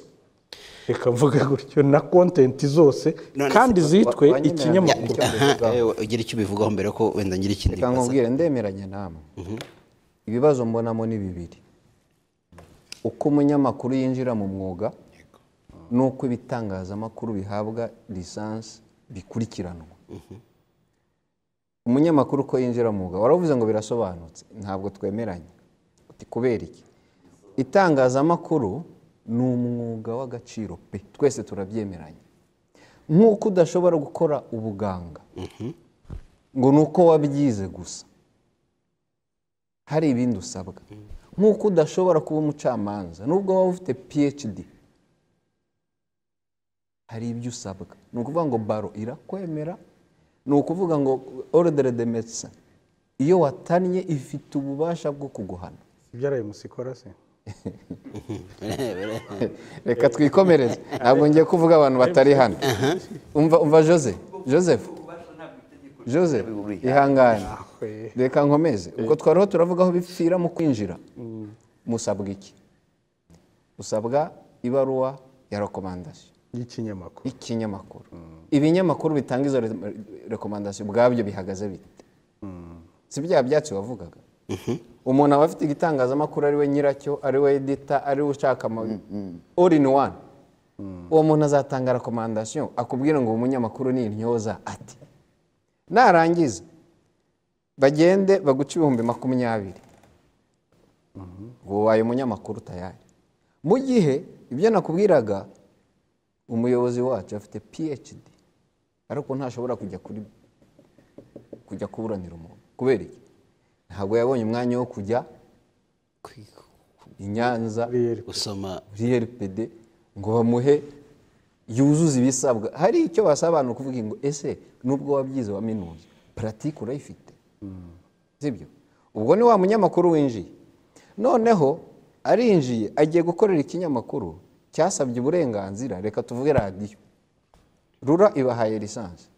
Reka mvuge gutyo na kontenti zose kandi zitwe ikinyamakuru. ugira icyo ubivugaho mbere ko wenda ngira ikindi reka nkubwire ndemeranya namwe. Ibibazo mbonamo ni bibiri. Uko umunyamakuru yinjira mu mwuga n'uko ibitangazamakuru bihabwa lisansi bikurikiranwa. Umunyamakuru uko yinjira mu mwuga waravuze ngo birasobanutse ntabwo twemeranya. Uti kubera iki? Itangazamakuru ni umwuga w'agaciro pe. Twese turabyemeranya. Nk'uko udashobora gukora ubuganga. Ngo ni uko wabyize gusa. Hari ibindi usabwa. Nk'uko udashobora kuba umucamanza nubwo waba ufite phd hari ibyo usabwa. Ni ukuvuga ngo baro irakwemera. Ni ukuvuga ngo ordre de médecin. Iyo watannye ifite ububasha bwo kuguhana. Ibyo ikora se? reka twikomereze. Ntabwo ngiye kuvuga abantu batari hano. Umva umva jose joseph. Joseph ihangane. Reka nkomeze. Ubwo twariho turavuga aho bipfira mu kwinjira. Musabwa iki? Usabwa ibaruwa ya rekomandasiyo y'ikinyamakuru. Y'ikinyamakuru. Ibinyamakuru bitanga izo re- rekomandasiyo ubwabyo bihagaze bite? Si bya byatsi wavugaga? Umuntu aba afite igitangazamakuru ari we nyiracyo ari we edita ari we ushaka all in one. Uwo muntu azatanga rekomandasiyo akubwira ngo umunyamakuru ni intyoza ati narangiza. Bagende baguca ibihumbi makumyabiri. Ubu wabaye umunyamakuru tayari mu gihe ibyo nakubwiraga umuyobozi wacu afite phd ariko ntashobora kujya kuburanira umuntu. Kubera iki? Ntabwo yabonye umwanya wo kujya i nyanza gusoma. Muri rpd ngo bamuhe yuzuze ibisabwa. Hari icyo basaba abantu kuvuga ngo ese nubwo wabyize waminuza paratike urayifite? Sibyo ubwo ni wa munyamakuru winjiye. Noneho arinjiye agiye gukorera ikinyamakuru cyasabye uburenganzira. Reka tuvuge radiyo rura ibahaye lisansi.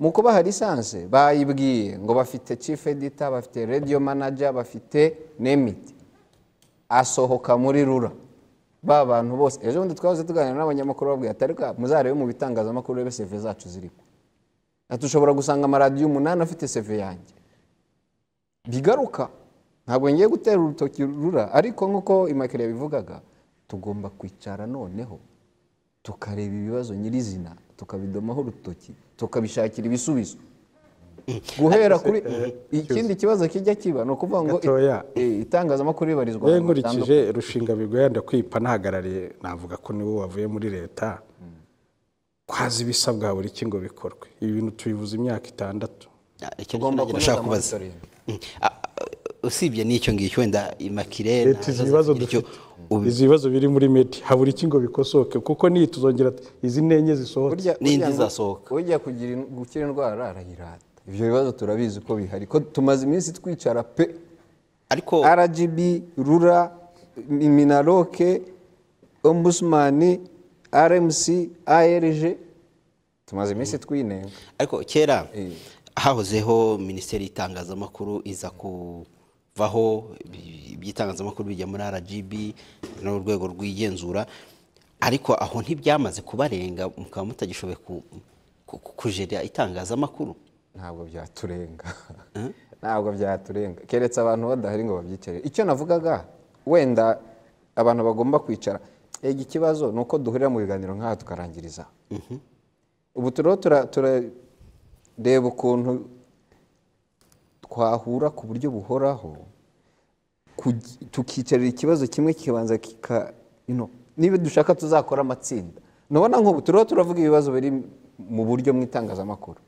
Mu kubaha lisansi. Bayibwiye ngo bafite chief editor bafite radio manager bafite nemiti asohoka muri rura. Ba bantu bose. Ejo bundi twahoze tuganira n'abanyamakuru babwira ati ariko muzarebe mu bitangazamakuru rebe seve zacu ziriho ati ushobora gusanga amaradiyo umunani afite seve yanjye. Bigaruka. Ntabwo ngiye gutera urutoki rura. Ariko nk'uko imakire yabivugaga tugomba kwicara noneho tukareba ibibazo nyirizina tukabidomaho urutoki. Tukabishakira ibisubizo. Guhera kuri ikindi kibazo kijya kiba ni ukuvuga ngo eh, itangazamakuru ribarizwa ahantu hatandukanye. nkurikije rushinga bigoye ndakwipa nahagarariye navuga ko ni we wavuye muri leta kwazi ibisabwa buri ki ngo bikorwe. Ibi bintu tubivuze imyaka itandatu. Tugomba kunoza kubaza usibye n'icyo ngicyo wenda imakire leta izi dufite. Izi bibazo biri muri medi habura iki ngo bikosoke kuko niyi tuzongera izi nenye zisohotse. N'indi izasohoka. ujya gukira indwara arayirata ibyo bibazo turabizi ko bihari. Ko tumaze iminsi twicara pe. Ariko rgb rura minaroke ombusmani rmc arg tumaze iminsi twinenga. Ariko kera Eh. hahozeho minisiteri y'itangazamakuru iza kuvaho ibi- iby'itangazamakuru bijya muri rgb n'urwego rw'igenzura. Ariko aho ntibyamaze kubarenga mukaba mutagishoboye ku- ku- ku- kujera itangazamakuru. Ntabwo byaturenga. Ntabwo byaturenga. Keretse abantu badahari ngo babyicarire icyo navugaga wenda abantu bagomba kwicara ega ikibazo ni uko duhurira mu biganiro nk'aha tukarangiriza. Ubu turiho tura- turareba ukuntu twahura ku buryo buhoraho. Tukicarira ikibazo kimwe kikabanza kika niba dushaka tuzakora amatsinda. Nubona nk'ubu turiho turavuga ibibazo biri mu buryo mu itangazamakuru.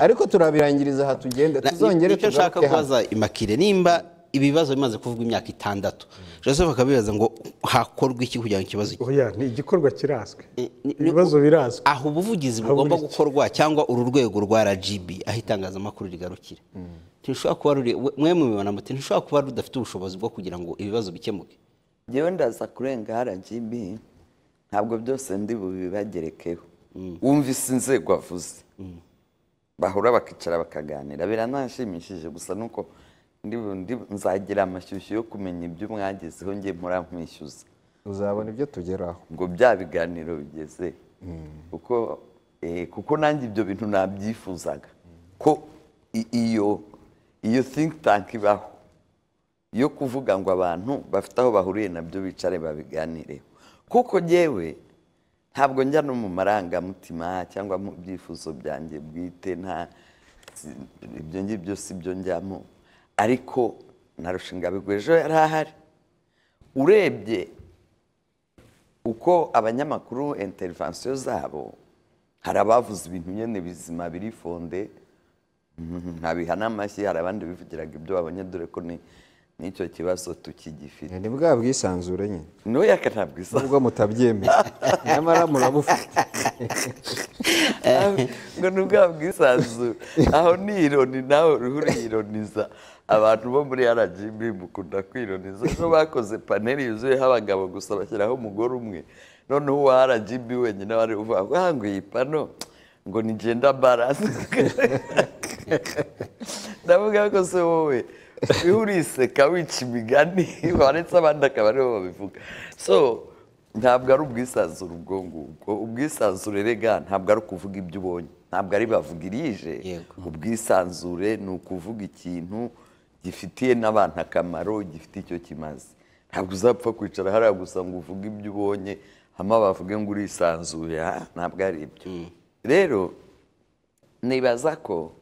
Ariko turabirangiriza aha tugenda tuzongere ni cyo nshaka tugaruke hano. kubaza imakire nimba ibibazo bimaze kuvugwa imyaka itandatu joseph akabibaza ngo hakorwa iki kugira ngo ikibazo oya ni igikorwa kirazwi ibibazo birazwi aho ubuvugizi bugomba gukorwa cyangwa uru rwego rwa rgb aho itangazamakuru rigarukira. Ntishobora kuba ruri we- mwe mubibona muti ntishobora kuba rudafite ubushobozi bwo kugira ngo ibibazo bikemuke. Ngewe ndaza kurenga rgb ntabwo byose ndi bubibagerekeho. Wumvise inzego avuze. Bahura bakicara bakaganira. Biranashimishije gusa nuko nzagira amashyushyu yo kumenya ibyo mwagezeho ngiye mpora nkwishyuza uzabona ibyo tugeraho. Ngo bya biganiro bigeze. Kuko eh, kuko nanjye ibyo bintu nabyifuzaga. Ko iyo iyo think tank ibaho yo kuvuga ngo abantu bafite aho bahuriye na byo bicare babiganireho kuko jyewe ntabwo njya no mu marangamutima cyangwa mu byifuzo byanjye bwite nta ibyo ngibyo si byo njyamo. Ariko na rushingabigwi ejo yari ahari urebye uko abanyamakuru intervensiyo zabo hari abavuze ibintu nyine bizima biri fonde mhm, nkabiha n'amashyi hari abandi bivugiraga ibyo babonye dore ko ni n'icyo kibazo tukigifite. Ni bwa bwisanzure nyine n'uyaka ntabwo isa nubwo mutabyemeye. Nyamara murabufite. Ngo ni bwa bwisanzure. Aho ni ironi nawe uriho uriyironiza abantu bo muri rgb mukunda kwironiza ejo bakoze paneli yuzuyeho abagabo gusa bashyiraho umugore umwe. Noneho uwa rgb wenyine wari uvuga ngo "Ah, ngo iyi pano ngo ni genda balance. Ndavuga ko se wowe uriho uriseka wica imigani waretse abandi akaba ari bo babivuga. So ntabwo ari ubwisanzure ubwo ngubwo. Ubwisanzure rega ntabwo ari ukuvuga ibyo ubonye. Ntabwo ari bavuga irije. Ubwisanzure ni ukuvuga ikintu gifitiye n'abantu akamaro gifite icyo kimaze. Ntabwo uzapfa kwicara hariya gusa ngo uvuge ibyo ubonye hama bavuge ngo urisanzuye ntabwo ari ibyo. Rero nibaza ko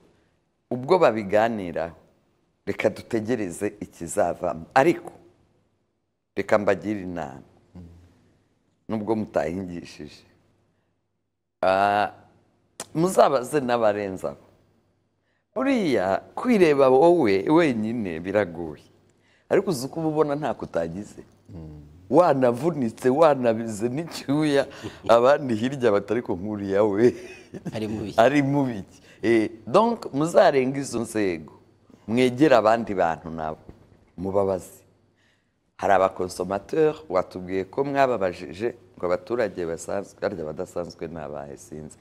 ubwo babiganiraho reka dutegereze ikizavamo. Ariko reka mbagire inama. Nubwo mutahingishije. Ah, muzabaze n'abarenzaho. Buriya kwireba wowe wenyine biragoye. Ariko uzi uko uba ubona ntako utagize wanavunitse wanabize n'icyuya abandi hirya batari ko nk'uriya we. Ari mubi. Eh, donc muzarenga izo nzego mwegere abandi bantu nabo. Mubabaze. Hari abakonsomateri watubwiye ko mwababajije ngo abaturage basanzwe harya abadasanzwe ni abahe sinzi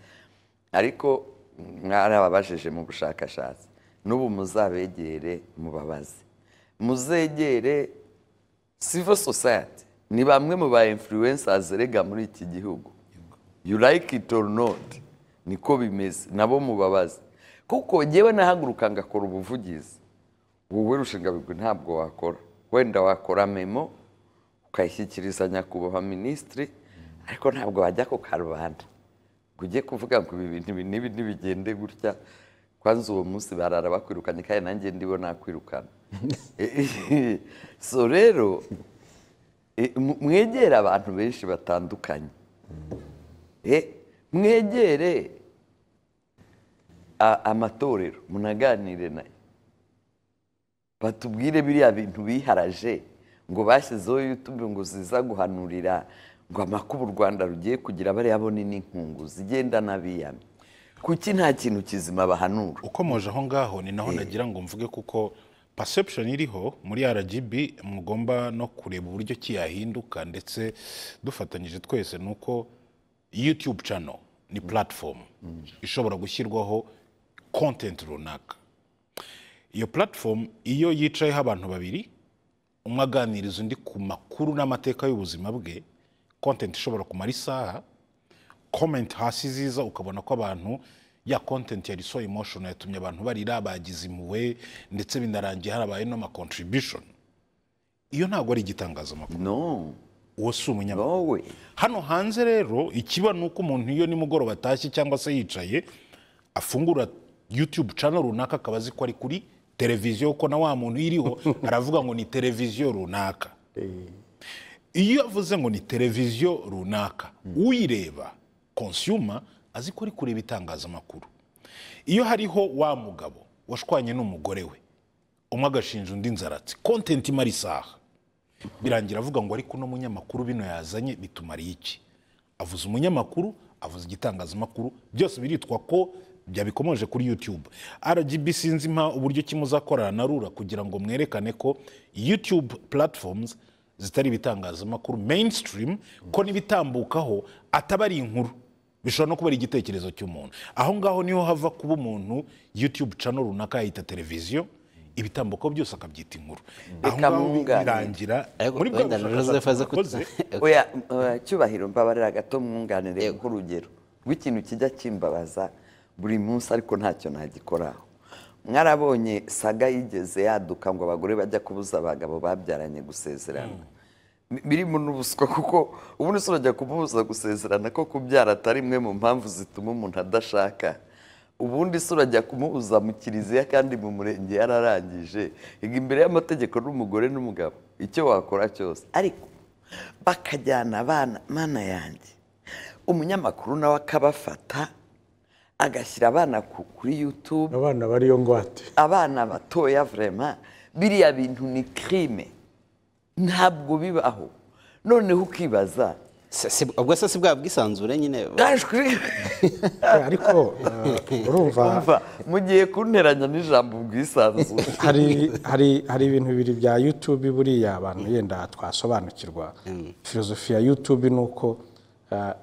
ariko mwarababajije mu bushakashatsi. N'ubu muzabegere mubabaze. Muzegere civil society. Ni bamwe mu ba influencers rega muri iki gihugu. You like it or not niko bimeze. Nabo mubabaze. Kuko ngewe nahaguruka ngakora ubuvugizi. Wowe rushingabigwi ntabwo wakora. Wenda wakora memo ukayishyikiriza nyakubahwa minisitiri ariko ntabwo wajya ku karubanda. Ngo ujye kuvuga ngo ibi n'ibi ntibigende gutya. Kwanza uwo munsi barara bakwirukanye kandi nanjye ndibo nakwirukana. So rero mu- mwegere abantu benshi batandukanye. Eh, mwegere amatorero munaganire na yo. Batubwire biriya bintu biharaje ngo bashyizeho yutube ngo ziza guhanurira ngo amakuba u rwanda rugiye kugira bariya bo ni n'inkungu zigenda n'abiyamye. Kuki nta kintu kizima bahanura? Ukomoje aho ngaho ni naho nagira ngo mvuge kuko perception iriho muri rgb mugomba no kureba uburyo ki yahinduka ndetse dufatanyije twese ni uko youtube channel ni platform ishobora gushyirwaho content runaka. Iyo platform iyo yicayeho abantu babiri umwe aganiriza undi ku makuru n'amateka y'ubuzima bwe content ishobora kumara isaha comment hasi ziza ukabona ko abantu ya content yari so emotional yatumye abantu barira bagize impuhwe ndetse binarangiye harabaye no ma contribution. Iyo ntabwo ari igitangazamakuru. No. Uwo si umunyamakuru hano hanze rero ikiba ni uko umuntu iyo nimugoroba atashye cyangwa se yicaye afungura youtube channel runaka akaba azi ko ari kuri televiziyo kuko na wa muntu iriho aravuga ngo ni televiziyo runaka. Iyo avuze ngo ni televiziyo runaka uyireba consumer azi ko ari kureba itangazamakuru. Iyo hariho wa mugabo washwanye n'umugore we umwe agashinja undi nzaratsi content imara isaha. Birangira avuga ngo ariko uno munyamakuru bino yazanye bitumariye iki? Avuze umunyamakuru avuze igitangazamakuru byose biritwa ko byabikomoje kuri youtube. Rgb sinzi impa uburyo ki muzakorana na rura kugira ngo mwerekane ko youtube platforms zitari ibitangazamakuru mainstream ko n'ibitambukaho ataba ari inkuru. Bishobora no kuba ari igitekerezo cy'umuntu. Aho ngaho ni ho hava kuba umuntu youtube channel runaka yayita televiziyo ibitambuko byose akabyita inkuru. Aho ngaho birangira muri bwa bushakashatsi oya, cyubahiro mbabarira gato mwunganire nk'urugero. Rw'ikintu kijya kimbabaza buri munsi ariko ntacyo nagikoraho. Mwarabonye saga yigeze yaduka ngo abagore bajya kubuza abagabo babyaranye gusezerana. Bi- birimo n'ubuswa kuko ubundi se urajya kumubuza gusezerana ko kubyara atari imwe mu mpamvu zituma umuntu adashaka. Ubundi se urajya kumubuza mu kiliziya kandi mu murenge yararangije. Imbere y'amategeko n'umugore n'umugabo icyo wakora cyose. Ariko bakajyana abana mana yanjye umunyamakuru nawe akabafata agashyira abana ku- kuri yutube abana bariyo ngwate abana batoya vrema biriya bintu ni crime. Ntabwo bibaho noneho ukibaza ubwo se si bwa bwisanzure nyine? "Gashwi, ariko eh, urumva umva mugiye kunteranya n'ijambo ubwisanzure hari hari hari ibintu bibiri bya YouTube buriya abantu yenda twasobanukirwa. Filozofi ya YouTube ni uko eh,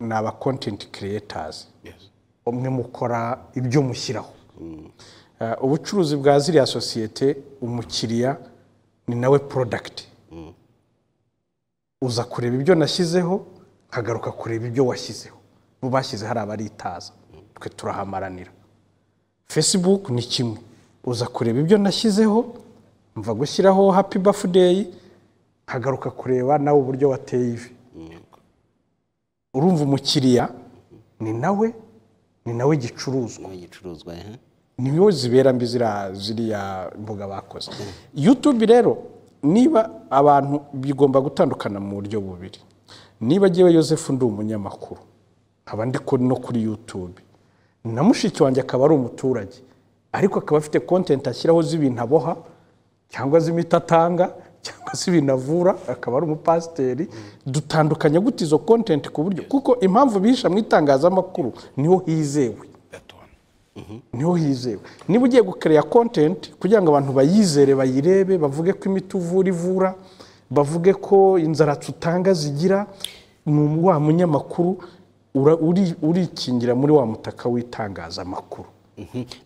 ni aba content creators. Umwe mukora ibyo mushyiraho Eh, ubucuruzi bwa ziriya sosiyete umukiriya ni nawe product. Uza kureba ibyo nashyizeho nkagaruka kureba ibyo washyizeho. Bo bashyize hari abaritaza. Twe turahamaranira. Facebook ni kimwe. Uza kureba ibyo nashyizeho mva gushyiraho happy birthday nkagaruka kureba nawe uburyo wateye ivi. Urumva umukiriya ni nawe ni nawe gicuruzwa. Ni ho zibera mbi ziriya mbuga bakoze. Yutube rero niba abantu bigomba gutandukana mu buryo bubiri. Niba agiye yosefu ndi umunyamakuru nkaba ndi no kuri yutube na mushiki wanjye akaba ari umuturage ariko akaba afite kontenti ashyiraho z'ibintu aboha cyangwa z'imiti atanga cyangwa se ibintu avura akaba ari umupasiteri. Dutandukanya gute izo kontenti ku buryo? Kuko impamvu bihisha mu itangazamakuru ni ho hizewe. Ni ho hizewe niba ugiye gukereya kontenti kugira ngo abantu bayizere bayirebe bavuge ko imiti uvura ivura bavuge ko inzaratsi utanga zigira ni wa munyamakuru urikingira muri wa mutaka w'itangazamakuru.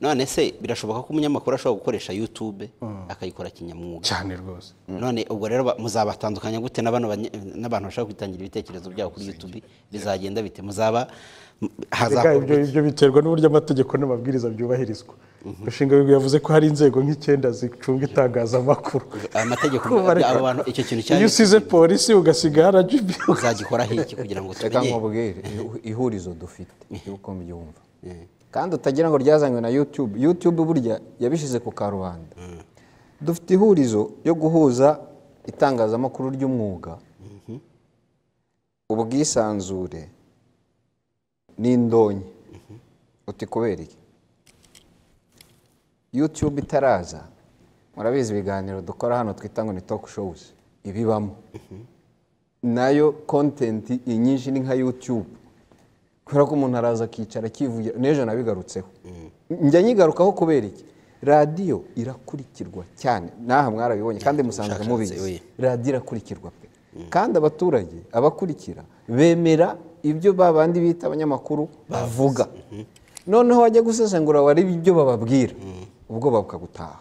None se birashoboka ko umunyamakuru ashobora gukoresha youtube akayikora kinyamwuga. Cyane rwose. None ubwo rero ba- muzabatandukanya gute n'abantu bashaka kwitangira ibitekerezo byabo kuri youtube? Bizagenda bite? Muzaba ibyo biterwa n'uburyo amategeko n'amabwiriza byubahirizwa. Umushinga w'igihugu yavuze ko hari inzego nk'icyenda zicunga itangazamakuru. Aya mategeko Kubareka. abo bantu icyo kintu iyo cyari usize polisi ugasiga rgb uzagikoraho iki kugira ngo reka tumenye? ihurizo dufite uko mbyumva kandi utagira ngo ryazanywe na youtube. Youtube burya yabishyize ku karubanda dufite ihurizo yo guhuza itangazamakuru ry'umwuga. Ubwisanzure n'indonke uti kubera iki? Youtube itaraza. Murabizi ibiganiro dukora hano twita ngo ni talk shows. Ibibamo. Nayo kontenti inyinshi ni nka youtube. Kubera ko umuntu araza akicara akivugira. N'ejo nabigarutseho. Njya nyigarukaho kubera iki? Radiyo irakurikirwa cyane. N'aha mwarabibonye kandi musanzwe mubizi. radiyo irakurikirwa pe. Kandi abaturage abakurikira bemera ibyo ba bandi bita abanyamakuru bavuga. Noneho wajya gusesengura wareba ibyo bababwira ubwoba bukagutaha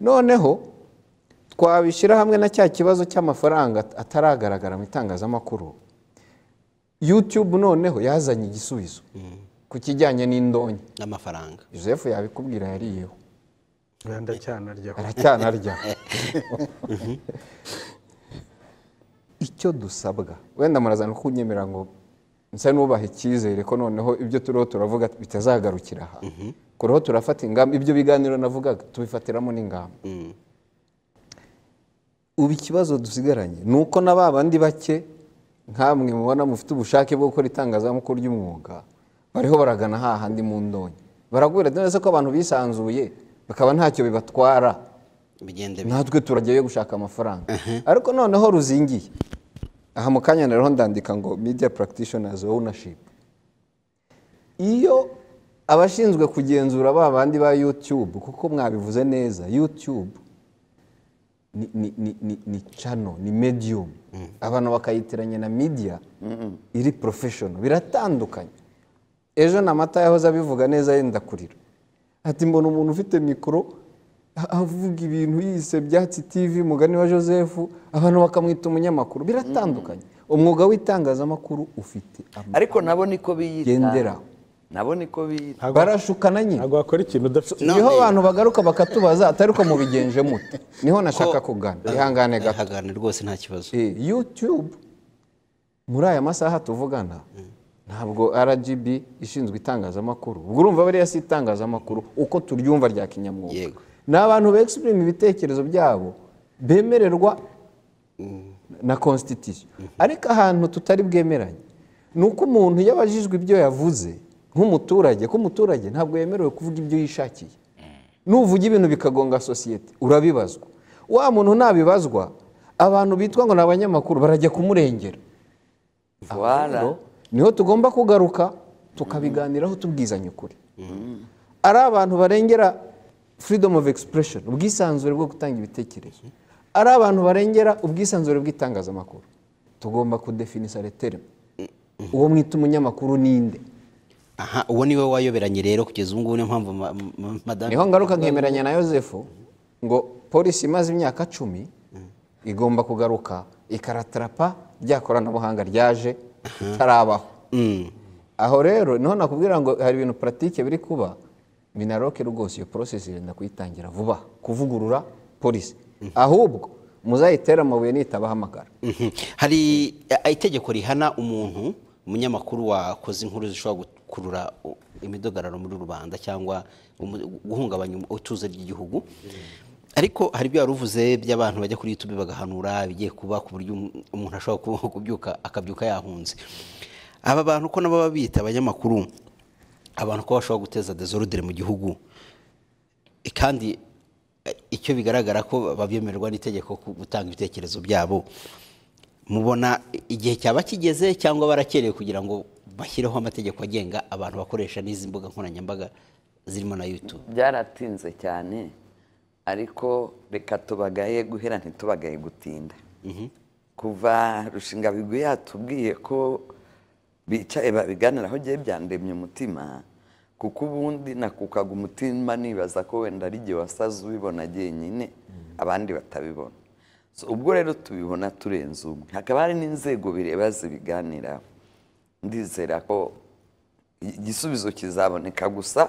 noneho twabishyira hamwe na cya kibazo cy'amafaranga ataragaragara mu itangazamakuru. Yutube noneho yazanye igisubizo ku kijyanye n'indonke n'amafaranga. Joseph yabikubwira yariyeho aracyanarya icyo dusabwa? Wenda murazana kunyemera ngo nsa nubaha icyizere ko noneho ibyo turiho turavuga bitazagarukira aha? Kuriho turafata ingamba ibyo biganiro navugaga tubifatiramo n'ingamba. Ubu ikibazo dusigaranye ni uko na ba bandi bake nkamwe mubona mufite ubushake bwo gukora itangazamakuru ry'umwuga bariho baragana hahandi mu ndonke baragwira neza ko abantu bisanzuye bakaba ntacyo bibatwara? Natwe turajyayo gushaka amafaranga. Ariko noneho ruzingiye. Aha mu kanya rero ndandika ngo media practitioners ownership. Iyo abashinzwe kugenzura ba bandi ba youtube kuko mwabivuze neza youtube ni, ni, ni, ni, ni ni medium. Abantu bakayitiranya na media iri professional. Biratandukanye. Ejo na mata yahoze abivuga neza yenda kurira ati mbona umuntu ufite mikoro avuga ibintu yise byatsi tv mugani wa joseph abantu bakamwita umunyamakuru. Biratandukanye. Umwuga w'itangazamakuru ufite ariko nabo niko biyita Genderaho. nabo niko biyita barashukana nyine ntabwo wakora ikintu udafite. Niho abantu bagaruka bakatubaza atari ko mubigenje mute. Niho nashaka kugana. Ihangane gato. Ihangane rwose nta kibazo. Eh, youtube muri aya masaha tuvugana ntabwo rgb ishinzwe itangazamakuru. Ubwo urumva bariya si itangazamakuru uko turyumva rya kinyamwuga. Ni abantu begisiprima ibitekerezo byabo bemererwa na constitution. Ariko ahantu tutari bwemeranye ni uko umuntu iyo abajijwe ibyo yavuze nk'umuturage ko umuturage ntabwo yemerewe kuvuga ibyo yishakiye. Nuvuga ibintu bikagonga sosiyete urabibazwa. Wa muntu nabibazwa abantu bitwa ngo ni abanyamakuru barajya kumurengera. Niho tugomba kugaruka tukabiganiraho tubwizanya ukuri. Ari abantu barengera freedom of expression ubwisanzure bwo gutanga ibitekerezo. Ari abantu barengera ubwisanzure bw'itangazamakuru. Tugomba kudefinisa reterme uwo mwita umunyamakuru ninde aha uwo ni we wayoberanye rero kugeza ubu ngubu niyo mpamvu ma- ma- madame ni ho ngaruka nkemeranya na yosefu ngo polisi imaze imyaka cumi igomba kugaruka ikaratarapa rya koranabuhanga ryaje itarabaho. Mm. aho rero ni ho nakubwira ngo hari ibintu puratike biri kuba minaroke rwose iyo porosesi irenda kuyitangira vuba kuvugurura polisi ahubwo muzayitere amabuye nitabahamagara. Mhm. hari itegeko rihana umuntu umunyamakuru wakoze inkuru zishobora gu- gukurura imidugararo muri rubanda cyangwa guhungabanya ituze ry'igihugu. Ariko hari ibyo wari uvuze by'abantu bajya kuri YouTube bagahanura ibigiye kuba ku buryo um- umuntu ashobora ku- kubyuka akabyuka yahunze. Aba bantu ko nabo baba bita abanyamakuru abantu ko bashobora guteza desordre mu gihugu. Kandi e, icyo bigaragara ko babyemererwa n'itegeko gutanga ibitekerezo byabo. Mubona igihe cyaba kigeze cyangwa barakerewe kugira ngo bashyireho amategeko agenga abantu bakoresha n'izi mbuga nkoranyambaga zirimo na YouTube. Byaratinze cyane ariko reka tubagaye guhera ntitubagaye gutinda kuva rushinga bigwi yatubwiye ko bicaye babiganiraho agiye byandemye umutima kuko ubundi nakukaga umutima nibaza ko wenda ari igihe wasaze ubibona jyenyine abandi batabibona. Ubwo rero tubibona turenze umwe. Hakaba hari n'inzego bireba zibiganiraho ndizera ko igisubizo kizaboneka gusa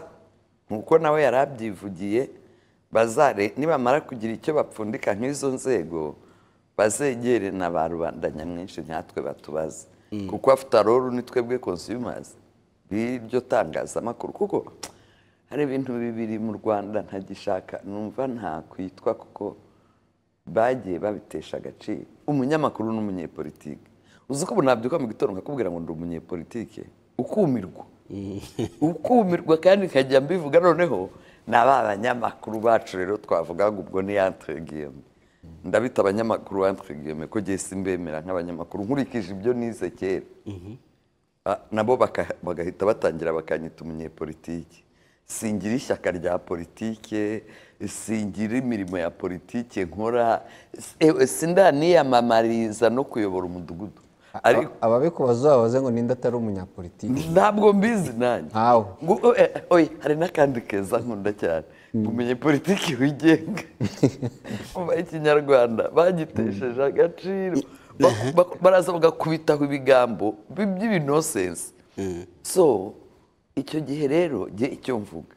nk'uko nawe yari abyivugiye bazare nibamara kugira icyo bapfundika nk'izo nzego bazegere na ba rubanda nyamwinshi nkatwe batubaze. Kuko afite aroru ni twebwe consumers. B'iryo tangazamakuru. Kuko hari ibintu bibiri mu rwanda ntagishaka numva nta kwitwa kuko bagiye babitesha agaciro umunyamakuru n'umunyepolitike. Uzi ko nabyuka mu gitondo nkakubwira ngo ndi umunyepolitike? Ukumirwa. Ukumirwa kandi nkajya mbivuga noneho ni aba banyamakuru bacu rero twavugaga ubwo ni yantrigiyeme ndabita abanyamakuru yantrigiyeme ko ngiye simbemera nk'abanyamakuru nkurikije ibyo nize kera. Ah, nabo bagahita batangira bakanyita umunyepolitike. Singira ishyaka rya politike singira imirimo ya politike nkora ewe sindaniyamamariza no kuyobora umudugudu. Ariko ababikubaza babaze ngo ninde atari umunyapolitiki? Ntabwo mbizi nanjye. Ntawe ngo o- eh, oye hari n'akandi keza nkunda cyane. Umenye politiki wigenga. Ubaye ikinyarwanda bagitesheje agaciro. Bak- bak- baraza bagakubitaho ibigambo bi- by'ibinosensi so icyo gihe rero icyo mvuga.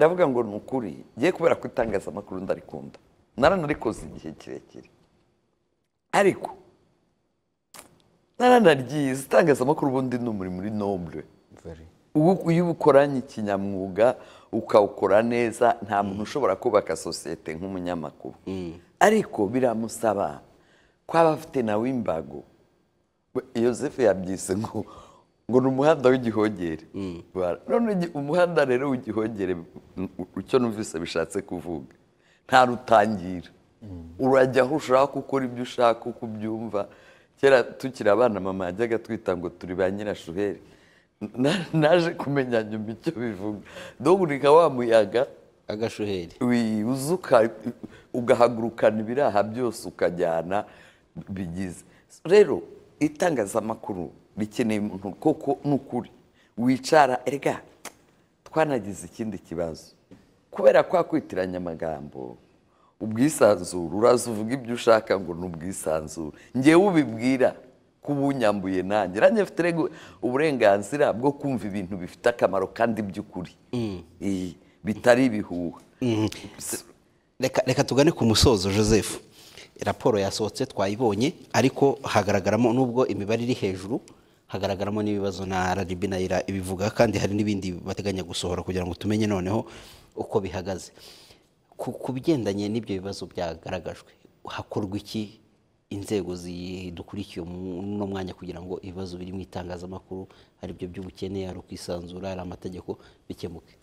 Ndavuga ngo ni ukuri. Jye kubera ko itangazamakuru ndarikunda. Naranarikoze igihe kirekire. Ariko naranaryize itangazamakuru ubundi ni umurimo uri ubu iyo ubukoranye ikinyamwuga ukawukora neza nta muntu ushobora kubaka sosiyete nk'umunyamakuru. Ariko biramusaba. Ko aba afite nawe imbago yosefu yabyise ngo ngo ni umuhanda w'igihogere Bara- none umuhanda rero w'igihogere icyo numvise bishatse kuvuga. Nta rutangira. Urajya aho ushaka ukora ibyo ushaka uko ubyumva. Kera tukiri abana mama yajyaga twita ngo turi ba nyirashuheri. Na- naje kumenya nyuma icyo bivuga. Dogunika wa muyaga agashuheri. wi- uza uka- ugahagurukana ibiraha byose ukajyana bigize. Rero itangazamakuru rikeneye umuntu koko ni ukuri wicara erega twanagize ikindi kibazo. Kubera kwa kwitiranya amagambo ubwisanzure uraza uvuga ibyo ushaka ngo ni ubwisanzure ngewe ubibwira ko ubunyambuye nanjye. Nanjye mfite uburenganzira bwo kumva ibintu bifite akamaro kandi by'ukuri. Eh, bitari ibihuha. Reka reka tugane ku musozo joseph. Raporo yasohotse twayibonye ariko hagaragaramo nubwo imibare iri hejuru. Hagaragaramo n'ibibazo na radibi na ira ibivuga kandi hari n'ibindi bateganya gusohora kugira ngo tumenye noneho uko bihagaze. Ku bigendanye n'ibyo bibazo byagaragajwe hakorwa iki? Inzego zidukurikiye uno mwanya kugira ngo ibibazo biri mu itangazamakuru ari byo by'ubukene ari ukwisanzura ari amategeko bikemuke.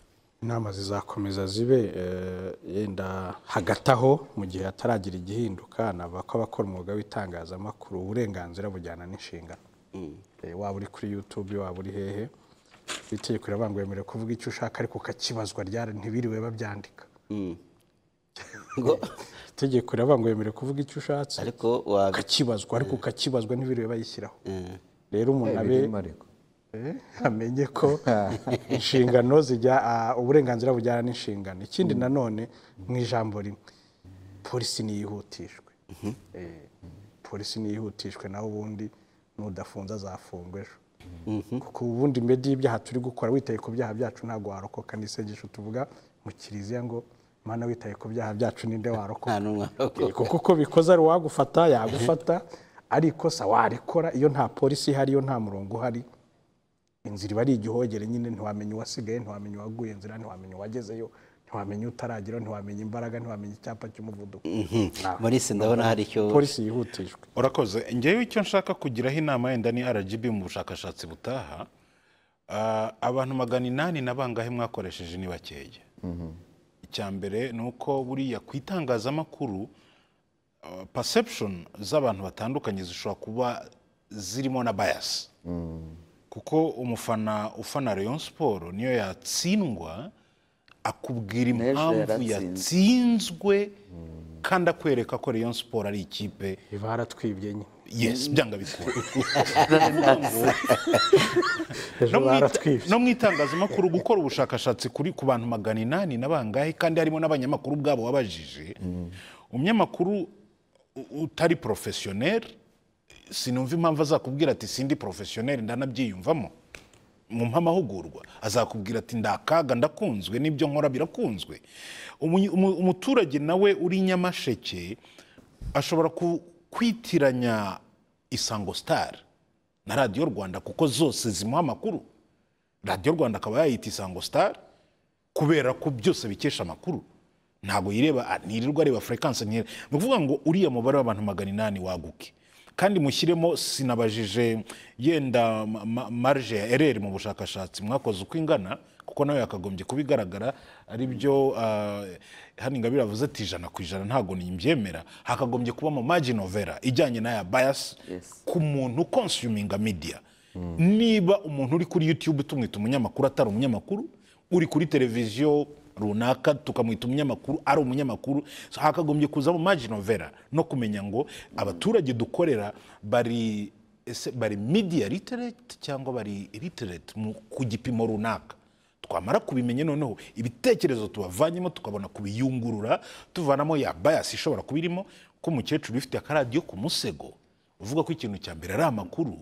Inama zizakomeza zibe eh, yenda hagati aho mu gihe hataragira igihinduka navuga ko abakora umwuga w'itangazamakuru uburenganzira bujyana n'inshingano. Eh, waba uri kuri youtube waba uri hehe itegeko riravuga ngo wemerewe kuvuga icyo ushaka ariko ukakibazwa ryari? Ntibiriwe babyandika. Ngo itegeko riravuga ngo wemerewe kuvuga icyo ushatse ukakibazwa ariko ukakibazwa ntibiriwe bayishyiraho. Rero umuntu abe Eh, amenye ko inshingano zijya uburenganzira bujyana n'inshingano. Ikindi nanone mu ijambo rimwe polisi niyihutishwe. Eh, polisi niyihutishwe naho ubundi n'udafunze azafungwa ejo. Kuko ubundi mbedi y'ibyaha turi gukora witaye ku byaha byacu ntabwo warokoka. N'isengesho tuvuga mu kiliziya ngo mana witaye ku byaha byacu ninde warokoka? Kuko uko bikoze ari uwagufata yagufata. Ari ikosa warikora iyo nta polisi ihari iyo nta murongo uhari inzira iba ari igihogere nyine. Ntiwamenya uwasigaye ntiwamenya uwaguye inzira ntiwamenya uwagezeyo. Ntiwamenya utarageraho ntiwamenya imbaraga ntiwamenya icyapa cy'umuvuduko. Nta- Maurice ndabona hari icyo polisi yihutishwe urakoze. Ngewe icyo nshaka kugiraho inama yenda ni rgb mu bushakashatsi butaha. Ah, abantu magana inani na bangahe mwakoresheje ni bakeya icya mbere ni uko buriya ku itangazamakuru ah, perception z'abantu batandukanye zishobora kuba zirimo na bias. Kuko umufana ufana Rayon Sport niyo yatsindwa akubwira impamvu yatsinzwe kandi akwereka ko Rayon Sport ari ikipe baratwibye nyine yes byanga bikura ejo no mu itangazamakuru gukora ubushakashatsi kuri ku bantu magana inani na bangahe kandi harimo n'abanyamakuru ubwabo wabajije umunyamakuru utari porofesiyoneri sinumva impamvu azakubwira ati sindi porofesiyoneri ndanabyiyumvamo mu amahugurwa azakubwira ati ndakaga ndakunzwe n'ibyo nkora birakunzwe. Umu- umu- umuturage nawe uri nyamasheke ashobora kwitiranya isango sitari na radiyo rwanda kuko zose zimuha amakuru. Radiyo rwanda akaba yayita isango sitari kubera ko byose bikesha amakuru. Ntabwo yireba ah, ntirirwa areba furekanse ni ukuvuga ngo uriya mubare w'abantu magana inani waguke. Kandi mushyiremo sinabajije yenda ma- ma- marge ya ereri mu bushakashatsi. Mwakoze uko ingana kuko nawe yakagombye kuba igaragara ari byo ah, hano ingabire yavuze ati ijana ku ijana ntabwo nimbyemera. Hakagombye kubamo error ijyanye n'aya bias Yes. ku muntu consuminga media. Niba umuntu uri kuri youtube tumwita umunyamakuru atari umunyamakuru uri kuri televiziyo runaka tukamwita umunyamakuru ari umunyamakuru. Hakagombye kuzamo error no kumenya ngo abaturage dukorera bari ese bari media literate cyangwa bari literate ku gipimo runaka? Twamara kubimenya noneho ibitekerezo tubavanyemo tukabona kubiyungurura tuvanamo ya bias ishobora kuba irimo ko umukecuru ufite akaradiyo ku musego. Uvuga ko ikintu cya mbere ari amakuru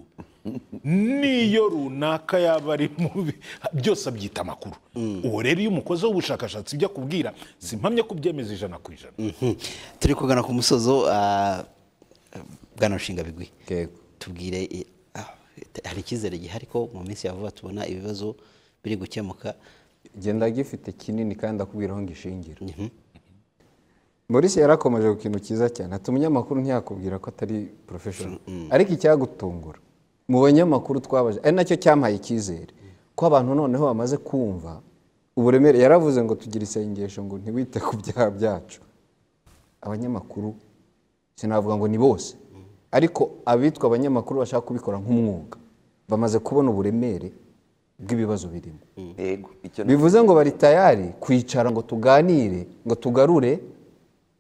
niyo runaka yaba ari mubi. Byose abyita amakuru. Uwo rero iyo umukozi w'ubushakashatsi ibyo akubwira simpamya ko ubyemeza ijana ku ijana. Mhm. turi kugana ku musozo ah, bwana bigwi. Tubwire ah, hari icyizere gihari ko mu minsi ya vuba tubona ibibazo biri gukemuka. Genda gifite kinini kandi akubwira aho ngishingira Maurice yarakomeje ku kintu cyiza cyane. Ati umunyamakuru ntiyakubwira ko atari professional. Ariko icyagutungura mu banyamakuru twabaje ari na cyo cyampaye icyizere ko abantu noneho bamaze kumva uburemere. Yaravuze ngo tugire isengesho ngo ntiwite ku byaha byacu. Abanyamakuru sinavuga ngo ni bose. Ariko abitwa abanyamakuru bashaka kubikora nk'umwuga. Bamaze kubona uburemere bw'ibibazo birimo. Yego icyo ni- bivuze ngo bari tayari kwicara ngo tuganire ngo tugarure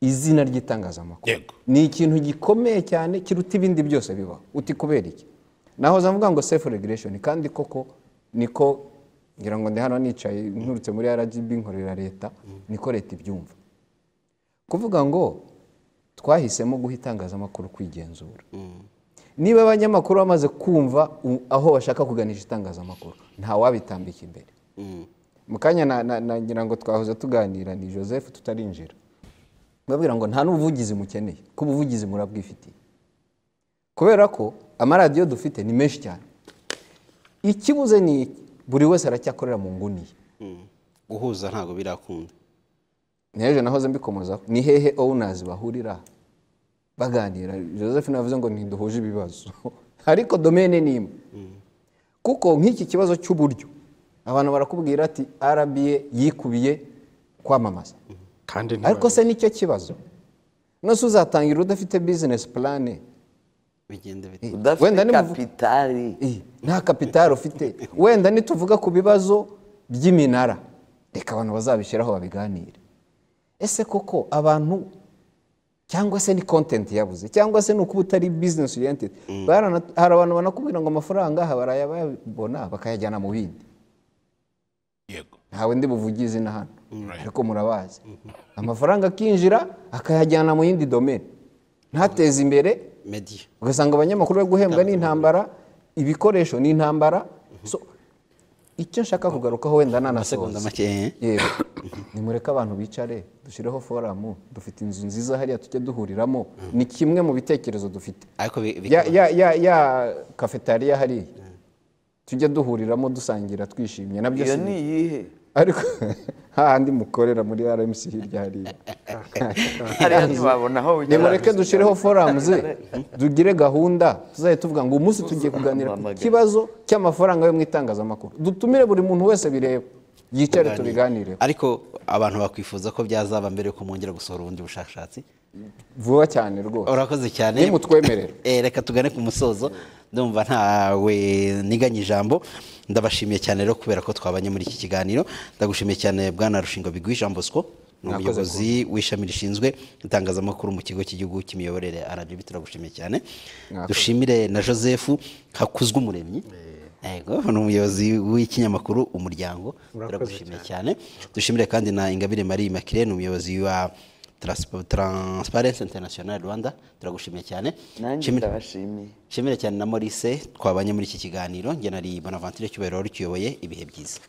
izina ry'itangazamakuru. Ni ikintu gikomeye cyane kiruta ibindi byose bibaho. Uti kubera iki? Naho mvuga ngo self regulation kandi koko niko ngira ngo ndi hano nicaye nturutse muri RGB nkorera leta niko leta ibyumva. Kuvuga ngo twahisemo guha itangazamakuru kwigenzura. Niba abanyamakuru bamaze kumva aho bashaka kuganisha itangazamakuru nta wabitambika imbere. Mu kanya na- na- nagira ngo twahoze tuganira ni joseph tutarinjira. Babwira ngo nta n'ubuvugizi mukeneye ko ubuvugizi murabwifitiye. Kubera ko amaradiyo dufite ni menshi cyane. Ikibuze ni buri wese aracyakorera mu nguni ye. Guhuza ntabwo birakunda. N'ejo nahoze mbikomozaho ni hehe owners bahurira baganira? Joseph navuze ngo ntiduhuje ibibazo. Ariko domene ni imwe. Kuko nk'iki kibazo cy'uburyo abantu barakubwira ati rba yikubiye kwamamaza. Kandi ariko se ni cyo kibazo? Nose uzatangira udafite business plan? Bigenda bite? Wenda udafite kapitali Eh, nta kapitari ufite. Wenda nituvuga ku bibazo by'iminara. Reka abantu bazabishyiraho babiganire. Ese koko abantu cyangwa se ni content yabuze cyangwa se ni ukuba utari business oriented? Barana- hari abantu banakubwira ngo amafaranga aha barayabona bakayajyana mu bindi. Yego. Ntawe ndi buvuge izina hano. Ariko murabazi. Amafaranga akinjira akayajyana mu yindi domene ntateze imbere ugasanga abanyamakuru bari guhembwa n'intambara ibikoresho n'intambara. So, icyo nshaka kugarukaho wenda nanasoza eh. yego. Nimureke abantu bicare dushyireho foramu dufite inzu nziza hariya tujya duhuriramo. Ni kimwe mu bitekerezo dufite. Ariko bi- ya, bikaba- ya, ya, ya kafetariya hariya. Tujya duhuriramo dusangira twishimye. Nabyo iyo si ni iyihe? Ariko hahandi mukorera muri rmc hirya hariya nimureke dushyireho forums. Tugire gahunda. Tuzajya tuvuga ngo umunsi tugiye kuganira ku kibazo cy'amafaranga yo mu itangazamakuru. Dutumire buri muntu wese bireba. Yicare tubiganireho ariko abantu bakwifuza ko byazaba mbere yuko mwongera gusohora ubundi bushakashatsi. Vuba cyane rwose. Urakoze cyane. Nimutwemerera Eh, reka tugane ku musozo. Ndumva ntawe niganye ijambo. Ndabashimiye cyane rero kubera ko twabanye muri iki kiganiro. Ndagushimiye cyane bwana rushingo bigwi jean bosco ni umuyobozi w'ishami rishinzwe itangazamakuru mu kigo cy'igihugu cy'imiyoborere rgb turagushimiye cyane. Dushimire na joseph hakuzwe umuremyi Yego, ni umuyobozi w'ikinyamakuru umuryango. Turagushimiye cyane. Dushimire kandi na ingabire marie makire ni umuyobozi wa transparency international rwanda turagushimiye cyane. Nanjye ndabashimiye. Nshimire cyane na maurice twabanye muri iki kiganiro. Njye nari bonaventure cyubahiro wari ukiyoboye ibihe byiza.